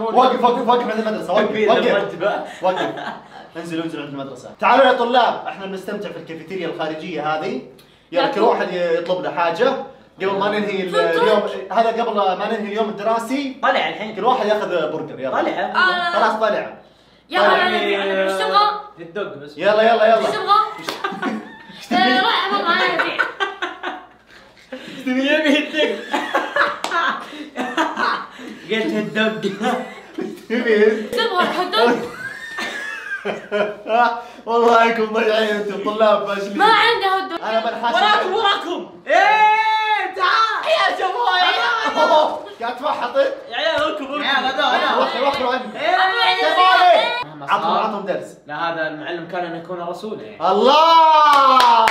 Speaker 1: وقف وقف وقف عند المدرسة وقف وقف وقف انزلوا انزلوا عند المدرسة. تعالوا يا طلاب إحنا بنستمتع في الكافيتيريا الخارجية هذه. يلا كل واحد يطلب له حاجة. قبل ما ننهي ال- اليوم هذا قبل ما ننهي اليوم الدراسي.
Speaker 2: طلع الحين.
Speaker 1: كل واحد ياخذ برجر يلا.
Speaker 2: طلع.
Speaker 3: آه.
Speaker 1: خلاص طلع.
Speaker 3: يلا أنا إيش تبغى؟
Speaker 2: الدق بس.
Speaker 1: يلا يلا
Speaker 3: إيش
Speaker 1: يلا
Speaker 3: تبغى؟ آه، راح والله أنا نبي
Speaker 2: يبي الدق قلت الدق
Speaker 1: تبي
Speaker 3: تبغى تحطون
Speaker 1: والله انكم ضيعين أنتم طلاب فاشلين.
Speaker 3: ما عنده هوت دوغ
Speaker 1: أنا بنحاسب.
Speaker 2: وراكم وراكم.
Speaker 4: إيه تعال.
Speaker 2: يا شباب
Speaker 1: أوه، قاعد تفحطت
Speaker 2: يا عيال اركبوا
Speaker 4: يا هذا هذا
Speaker 1: وخر وخر عني عطهم عطهم درس.
Speaker 2: لا هذا المعلم كان أن يكون رسولا يعني
Speaker 1: الله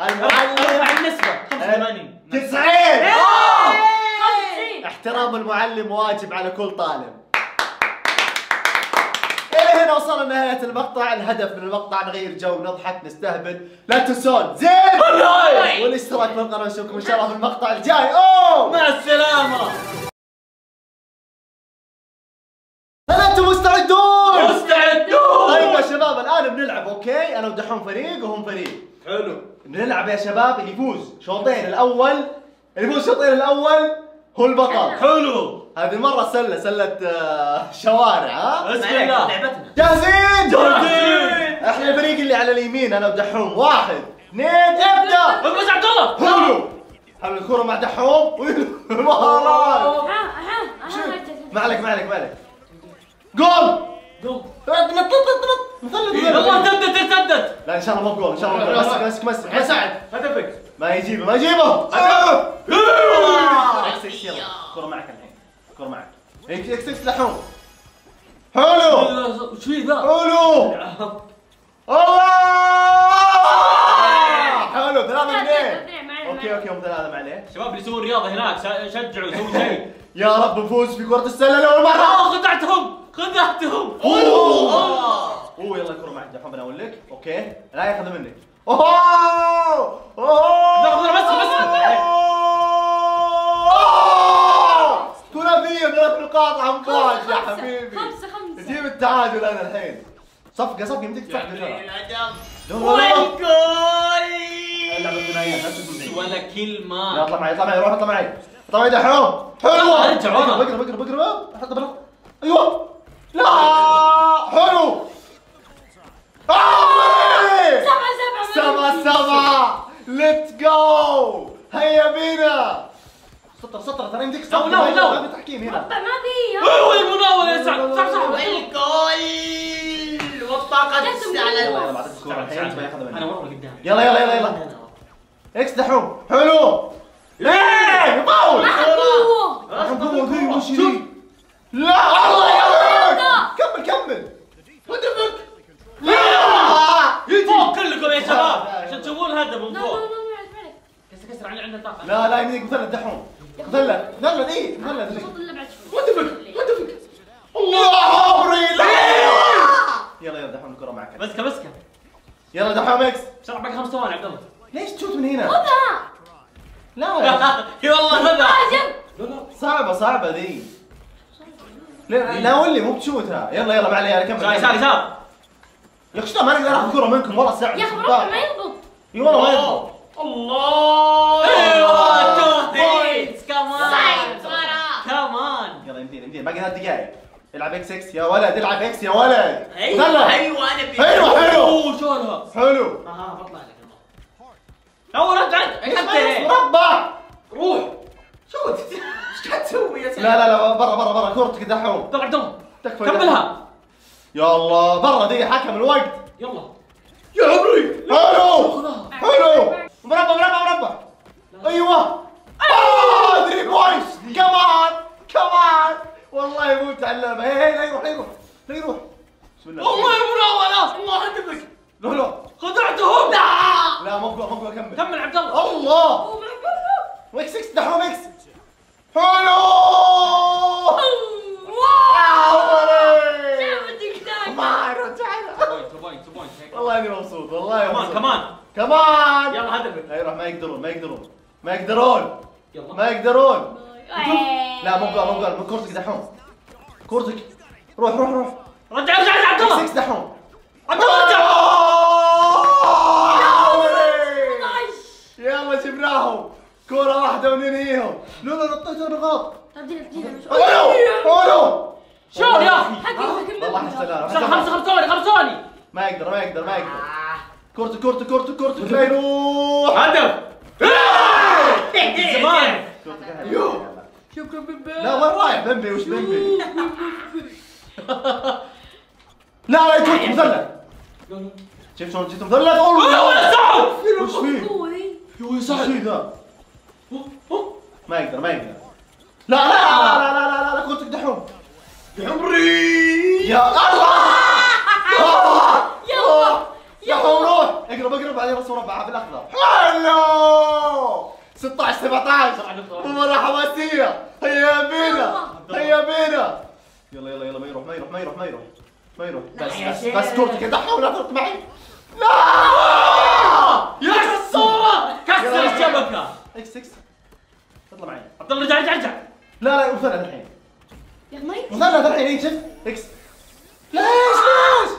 Speaker 1: المعلم.
Speaker 2: ارفع النسبة 85
Speaker 1: 90
Speaker 3: خمسين
Speaker 1: احترام المعلم واجب على كل طالب. إلى هنا وصلنا لنهاية المقطع، الهدف من المقطع نغير جو، نضحك، نستهبل، لا تنسون زين! والاشتراك في القناة نشوفكم إن شاء الله في المقطع الجاي، أوه!
Speaker 2: مع السلامة!
Speaker 1: هل أنتم مستعدون؟
Speaker 2: مستعدون!
Speaker 1: طيب يا شباب الآن بنلعب أوكي؟ أنا ودحوم فريق وهم فريق.
Speaker 2: حلو.
Speaker 1: بنلعب يا شباب اللي يفوز. شوطين الأول. اللي يفوز شوطين الأول. هو البطل.
Speaker 2: حلو.
Speaker 1: هذه المرة سلة سلة آه، شوارع ها؟
Speaker 2: بسم الله
Speaker 4: لعبتنا.
Speaker 1: جاهزين؟
Speaker 2: جاهزين.
Speaker 1: إحنا الفريق اللي على اليمين أنا ودحوم واحد اثنين ابدأ.
Speaker 2: ابوس عبد الله.
Speaker 1: حلو. حلو الكرة مع دحوم؟ مهارات
Speaker 3: ها ها ها
Speaker 1: ما عليك ما عليك ما عليك. جول.
Speaker 2: قوم.
Speaker 1: نط نط نط مثلث مثلث.
Speaker 2: تسدد تسدد
Speaker 1: لا إن شاء الله مو جول إن شاء الله مو جول. مسك مسك مسك
Speaker 4: يا
Speaker 1: مسك
Speaker 4: سعد
Speaker 2: هدفك.
Speaker 1: ما يجيبه ما يجيبه! آه. X X يلا. الكرة معك الحين. الكرة معك. X X X دحوم حلو
Speaker 2: وش في ذا؟
Speaker 1: حلو الله حلو ثلاثة اثنين okay okay هم ثلاثة ما عليه
Speaker 2: شباب اللي يسوون رياضة هناك شجعوا سووا شيء.
Speaker 1: يا رب نفوز في كرة السلة لأول مرة.
Speaker 2: آه خدعتهم! خدعتهم!
Speaker 1: أوه! أوه! يلا الكرة معك. دحوم بناول لك. okay لا ياخذها منك. اوه اوه
Speaker 2: لا، لا، بس- بس.
Speaker 1: ثلاثية ثلاث نقاط عن بعد يا حبيبي
Speaker 3: خمسة خمسة
Speaker 1: جيب التعادل أنا الحين صفقة صفقة يمديك تصفقة ترى لا، لا، لا.
Speaker 4: والجول
Speaker 1: لا
Speaker 2: ولا
Speaker 1: لا
Speaker 2: كلمة
Speaker 1: اطلع معي اطلع معي روح اطلع معي اطلع معي دحوم حلو
Speaker 2: لا، ارجع ورا.
Speaker 1: بقرب بقرب بقرب حط برا أيوه لا حلو آه!
Speaker 3: سبعة سبعة
Speaker 1: سبعة سبعة. let's go هيا بينا! سطر سطر ترى يمديك سطر
Speaker 2: لا، لا، لا.
Speaker 1: تحكيم هنا.
Speaker 3: ما في.
Speaker 2: أيوه المناولة يا سعد. صح صح.
Speaker 4: والجول والطاقة
Speaker 1: يلا يلا ياخذها أنا
Speaker 2: ورا قدام.
Speaker 1: يلا يلا يلا يلا. إكس دحوم حلو. إيه فاول. لا الله يعلمك كمل كمل. هدفك لا
Speaker 2: فوق كلكم يا شباب
Speaker 1: لا، لا.
Speaker 2: عشان تشوفون الهدف من
Speaker 3: لا لا
Speaker 2: فوق
Speaker 3: لا
Speaker 2: كسر كسر عندنا عندنا طاقة
Speaker 1: لا لا يمديك مثلث دحوم مثلث مثلث إيه مثلث
Speaker 3: بعد شوي
Speaker 1: هدفك هدفك الله عمري لا يلا يلا دحوم الكرة معك
Speaker 2: مسكه مسكه
Speaker 1: يلا دحوم X
Speaker 2: بسرعة باقي خمس ثواني عبد الله
Speaker 1: ليش تشوت من هنا؟
Speaker 3: خذها
Speaker 1: لا
Speaker 2: اي والله خذها
Speaker 3: عجب
Speaker 1: صعبة صعبة ذي لا لا ولي مو بتشوتها يلا يلا ما علي أنا كمل
Speaker 2: يسار يسار
Speaker 1: يا أخي ما نقدر ناخذ كرة منكم والله ساعة
Speaker 3: يا أخي ما يضبط.
Speaker 1: إي والله ما يضبط.
Speaker 2: الله! أيوه two points كمان كمان
Speaker 1: يلا يمدينا يمدينا باقي ثلاث دقائق العب X X يا ولد العب X يا ولد. أيوه.
Speaker 4: أيوه أنا في
Speaker 1: حلو حلو.
Speaker 2: أوه شالها
Speaker 1: حلو.
Speaker 2: أها بطلع لك أول رد عد حتى
Speaker 1: مربع
Speaker 2: روح.
Speaker 4: شو إيش قاعد تسوي يا
Speaker 1: لا
Speaker 4: سعد؟
Speaker 1: لا لا برا برا برا. كورتك دحوم.
Speaker 2: عبد الله
Speaker 1: تكفى
Speaker 2: كملها.
Speaker 1: يا الله برا دي حكم الوقت.
Speaker 2: يلا.
Speaker 1: يا عمري حلو حلو مربع مربع مربع. أيوه. آه 3 points كمان كمان والله ممتع اللعبه هي لا يروح لا يروح لا يروح. بسم الله.
Speaker 2: والله مناولة الله هدفك
Speaker 1: لا لا.
Speaker 2: خدعتهم
Speaker 1: لا. مو مو مو كمل.
Speaker 2: كمل عبد الله.
Speaker 1: الله. و X 6 دحوم X حلو ما والله أني مبسوط والله
Speaker 2: كمان
Speaker 1: مبسوط.
Speaker 2: كمان.
Speaker 1: كمان!
Speaker 2: يلا هدفك
Speaker 1: لا يروح ما يقدرون ما يقدرون. ما يقدرون.
Speaker 2: يلا.
Speaker 1: ما يقدرون. لا مو قال مو قال مو كورتك دحوم. كورتك. روح روح روح.
Speaker 2: رجع رجع رجع عبد الله!
Speaker 1: 6 دحوم.
Speaker 2: عبد الله رجع!
Speaker 1: يلا جبناهم كورة واحدة وننهيهم لا لا نطيتوا نقاط
Speaker 3: تبديل تبديل
Speaker 1: حلو حلو
Speaker 2: شلون يا أخي؟
Speaker 1: والله
Speaker 2: خمسة خمس ثواني خمس ثواني.
Speaker 1: ما يقدر ما يقدر ما يقدر. كورتك كورتك كورتك كورتك لا يروح
Speaker 2: هدف.
Speaker 1: إيه!
Speaker 2: زمان.
Speaker 4: شكرا بيبي
Speaker 1: لا وين رايح؟ بمبي وش بمبي لا لا جيت مثلث شوف شلون جيت مثلث
Speaker 2: ولا سعود
Speaker 1: وش فيه؟
Speaker 3: قوة ذي
Speaker 1: وش ذا؟ ما يقدر ما يقدر. لا لا لا لا لا لا لا كنت تقدحهم
Speaker 4: عمري
Speaker 1: يا الله
Speaker 3: يلا
Speaker 1: يا روح اقرب اقرب بعدين رسم مربع بالاخضر حلو 16 17 مباراة حماسية. هيا بينا هيا بينا يلا يلا يلا ما يروح ما يروح ما يروح ما يروح. ما يروح. بس بس. بس كورتك دحوم لا تضغط معي. لا!
Speaker 2: يا الصورة كسر الشبكة
Speaker 1: X X. اطلع معي.
Speaker 2: عبد الله ارجع ارجع ارجع
Speaker 1: لا لا مثلث الحين
Speaker 3: يا ما.
Speaker 1: مثلث الحين شوف X. ليش ليش؟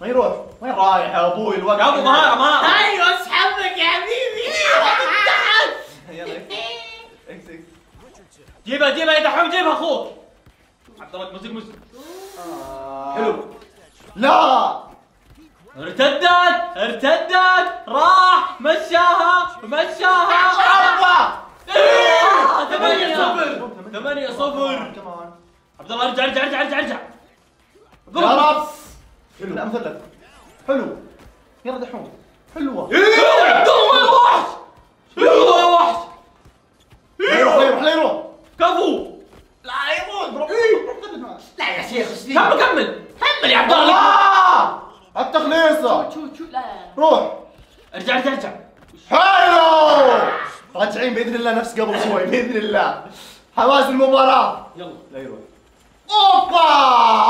Speaker 2: ما
Speaker 1: يروح وين رايح يا أبوي الوقت
Speaker 2: كفو مهارة مهارة
Speaker 4: أيوه اسحبك يا حبيبي
Speaker 1: يلا X X
Speaker 2: جيبها جيبها يا دحوم جيبها أخوك عبد الله موسيقى موسيقى
Speaker 1: حلو لا
Speaker 2: ارتدت ارتدت راح مشاها مشاها
Speaker 1: أربعة
Speaker 2: إيه، ثمانية صفر ثمانية صفر عبد الله ارجع ارجع ارجع ارجع ارجع
Speaker 1: يا رب حلو. لا مثلث. حلو. يلا دحوم حلوة
Speaker 2: إيه، عبد الله يا وحش يلا يا وحش
Speaker 1: لا يروح لا يروح لا يروح.
Speaker 2: كفو!
Speaker 1: لا يروح
Speaker 4: لا يا شيخ إيش
Speaker 2: كمل كمل. كمل يا عبد الله!
Speaker 1: التخليصة.
Speaker 3: شو شو لا
Speaker 1: روح.
Speaker 2: ارجع ارجع ارجع.
Speaker 1: حلو! راجعين بإذن الله نفس قبل شوي بإذن الله. حماس المباراة.
Speaker 2: يلا.
Speaker 1: لا يروح. أوبا!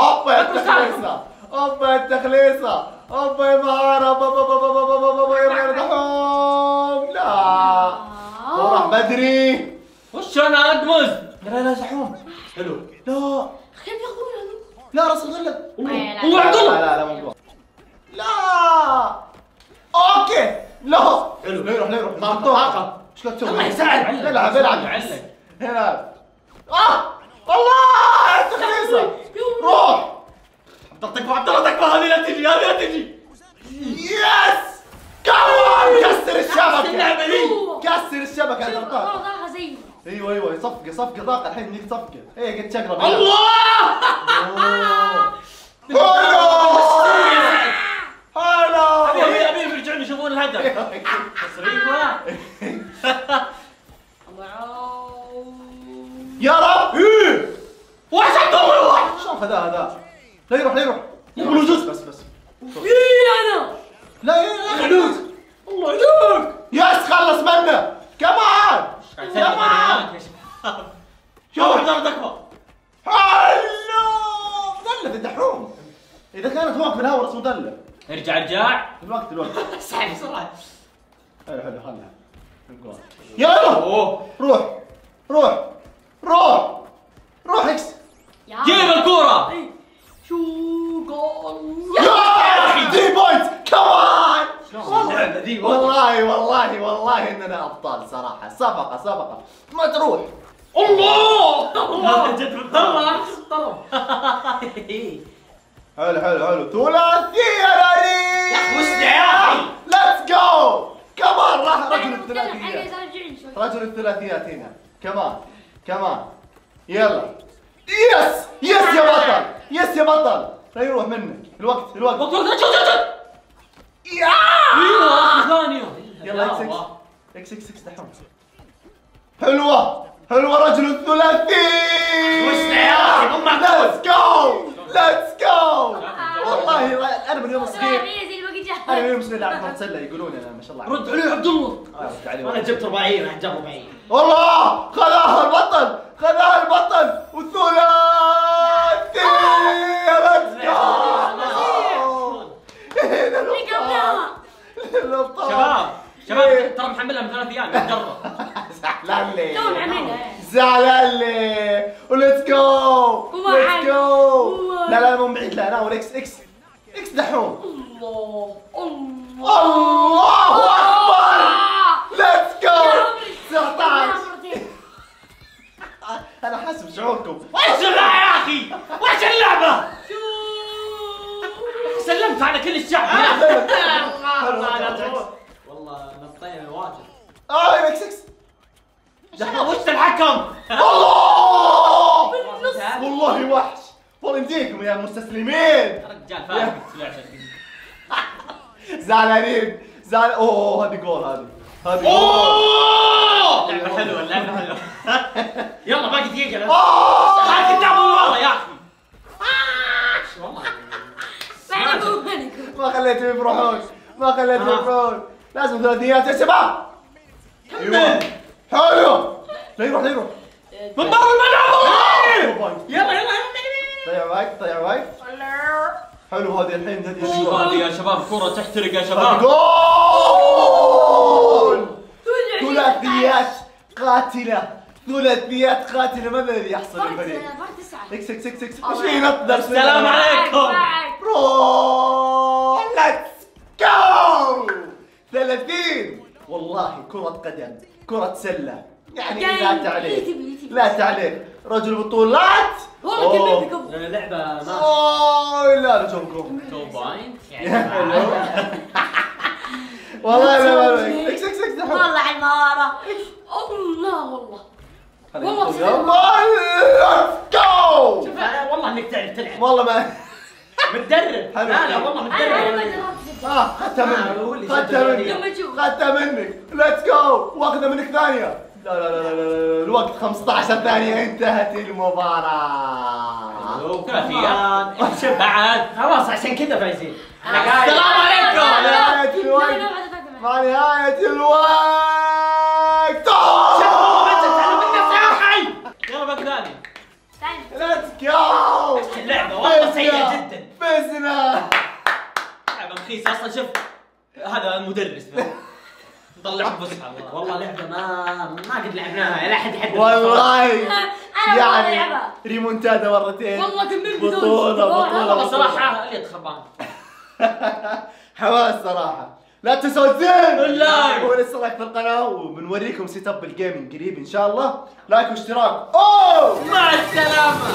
Speaker 1: أوبا يا التخليصة. اوبا يا التخليصة اوبا يا مهارة اوبا اوبا اوبا اوبا اوبا اوبا اوبا يا دحوم لا وراح بدري
Speaker 2: وش أنا ادمز
Speaker 1: لا لا دحوم
Speaker 2: حلو
Speaker 1: لا
Speaker 3: كيف ياخذون
Speaker 1: لا راس
Speaker 3: لا.
Speaker 2: هو عبد
Speaker 1: لا
Speaker 2: الله
Speaker 1: لا لا مو لا okay لا
Speaker 2: حلو.
Speaker 1: لا يروح لا يروح.
Speaker 2: طاقة.
Speaker 1: إيش لا تسوي؟
Speaker 2: الله يساعد.
Speaker 1: العب العب. العب آه الله التخليصة روح
Speaker 2: طقطق وعبد الله تكفى هذه لا تجي هذه لا تجي.
Speaker 1: يس كمان كسر الشبكة.
Speaker 2: كسر إيه،
Speaker 1: كسر الشبكة هذا
Speaker 3: ضاقها
Speaker 1: أيوه أيوه صفقة صفقة ضاقه الحين نيجي صفقة. هي قد شقرب
Speaker 2: الله!
Speaker 1: هلا!
Speaker 2: هلا! أبي أبي يرجعون يشوفون الهدف. الله
Speaker 1: يا رب!
Speaker 2: وش عندهم
Speaker 1: شوف هذا هذا؟ لا يروح لا يروح. وجود بس بس.
Speaker 3: مين أنا؟
Speaker 1: لا يا خلود الله يهديك يس خلص منه. كمان كمان
Speaker 2: شوف. ضرب اكبر
Speaker 1: حلو مدلل الدحوم. إذا كانت من اول اسمه مدلل
Speaker 2: ارجع ارجع
Speaker 1: الوقت الوقت.
Speaker 2: اسحب بسرعة.
Speaker 1: حلو حلو خلها. يلا. روح. روح. روح. روح إكس.
Speaker 3: يا.
Speaker 2: جيب الكوره
Speaker 3: شو جول
Speaker 1: يا دي بوينت كمان!
Speaker 2: والله.
Speaker 1: والله والله والله إننا أبطال صراحة. صفقه صفقه ما تروح.
Speaker 2: الله! الله! جد
Speaker 1: حلو حلو حلو ثلاثيه
Speaker 2: يا أخي وش أخي؟
Speaker 1: let's go كمان راح رجل الثلاثيات. رجل الثلاثيات هنا. كمان كمان. يلا. yes yes يا بطل! yes يا بطل! لا يروح منك. الوقت الوقت
Speaker 2: وقت وقت shoot shoot shoot
Speaker 1: يا!
Speaker 2: أيوه ثانية
Speaker 1: يلا إكس إكس إكس إكس إكس دحوم حلوة. حلوة رجل الثلاثي
Speaker 2: وش يا.
Speaker 1: let's go let's go والله أنا من يوم
Speaker 3: الوقت
Speaker 1: أنا من يوم الصغير لاعب كرة سلة يقولون أنا ما شاء الله.
Speaker 2: رد عليه عبد الله.
Speaker 1: آه، أنا.
Speaker 2: جبت رباعية راح جاب رباعية
Speaker 1: والله خذاها البطل خذاها البطل. والثلاثي let's go الابطال الابطال
Speaker 2: شباب شباب ترى محملها من ثلاث أيام يتجرب
Speaker 1: زعلان لي
Speaker 3: تو عاملها
Speaker 1: زعلان لي وليتس جو ليتس. جو لا لا مو بعيد. لا أنا والاكس إكس إكس دحوم.
Speaker 3: الله الله
Speaker 1: الله. أكبر. ليتس جو
Speaker 3: يا عمري.
Speaker 1: 19
Speaker 3: مرتين.
Speaker 1: أنا حاسس بشعوركم.
Speaker 2: وش اللعبة يا أخي؟ وش اللعبة؟ سلمت على كل الشعب. والله نطينا واجد.
Speaker 1: آه X X
Speaker 2: وش الحكم؟
Speaker 1: الله. والله وحش. والله يمديكم يا مستسلمين.
Speaker 2: رجال فاهم. لعبة
Speaker 1: زعلانين. زعل أوه هذه جول هذه. هذه جول
Speaker 2: أوه! لعبة حلوة لعبة حلوة. يلا باقي دقيقة لا
Speaker 1: آه!
Speaker 2: قدام والله. يا أخي. والله.
Speaker 3: أقول لك.
Speaker 1: ما خليتهم يفرحون ما خليتهم. يفرحون. لازم ثلاثيات يا شباب. أيوه. حلو. لا يروح لا يروح.
Speaker 2: من برا الملعب
Speaker 1: يلا
Speaker 2: يلا يلا.
Speaker 1: ضيع وقت ضيع وقت حلو هذه الحين هذه
Speaker 2: يا شباب؟ كرة تحترق يا شباب.
Speaker 1: جول. ثلاثيات. قاتلة. ثلاثيات قاتلة. ماذا الذي يحصل للفريق؟ إكس إكس إكس إكس إيش في نط
Speaker 2: السلام عليكم.
Speaker 1: let's go 30 والله كرة قدم كرة سلة. يعني. لا تعليق. لا تعليق. رجل بطولات!
Speaker 3: والله.
Speaker 2: لعبة ما
Speaker 1: أوه لا. والله لا X X X.
Speaker 3: والله على المهارة. الله والله. والله
Speaker 2: والله إنك تعرف تلعب.
Speaker 1: والله ما
Speaker 2: متدرب
Speaker 1: حلو.
Speaker 2: لا لا والله
Speaker 3: أنا أنا ما
Speaker 2: متدرب
Speaker 3: جربت
Speaker 1: آه خدتها
Speaker 2: آه،
Speaker 1: منك خدتها منك
Speaker 3: لما تشوف.
Speaker 1: خدتها منك let's go واخذها منك ثانية لا لا لا لا الوقت 15 ثانية انتهت المباراة
Speaker 2: بعد خلاص عشان كذا فايزين
Speaker 1: السلام عليكم. نهاية الوقت مع نهاية الوقت
Speaker 2: يلا باقي ثاني
Speaker 1: ليتس جو
Speaker 2: اللعبة والله سيئة جدا
Speaker 1: فزنا
Speaker 2: لعبة رخيصة أصلا شوف هذا المدرس نطلعهم فسحة والله لعبة ما ما قد لعبناها لا احد يحدد
Speaker 1: والله يعني. ريمونتادا مرتين.
Speaker 3: والله كملت بدون.
Speaker 1: بطولة بطولة
Speaker 2: والله
Speaker 1: بطولة.
Speaker 2: صراحة اليد خربان
Speaker 1: حماس صراحة. لا تنسوا الزين
Speaker 2: ال like.
Speaker 1: ولسه like في القناة وبنوريكم setup ال gaming قريب إن شاء الله. لايك واشتراك. أوه!
Speaker 2: مع السلامة.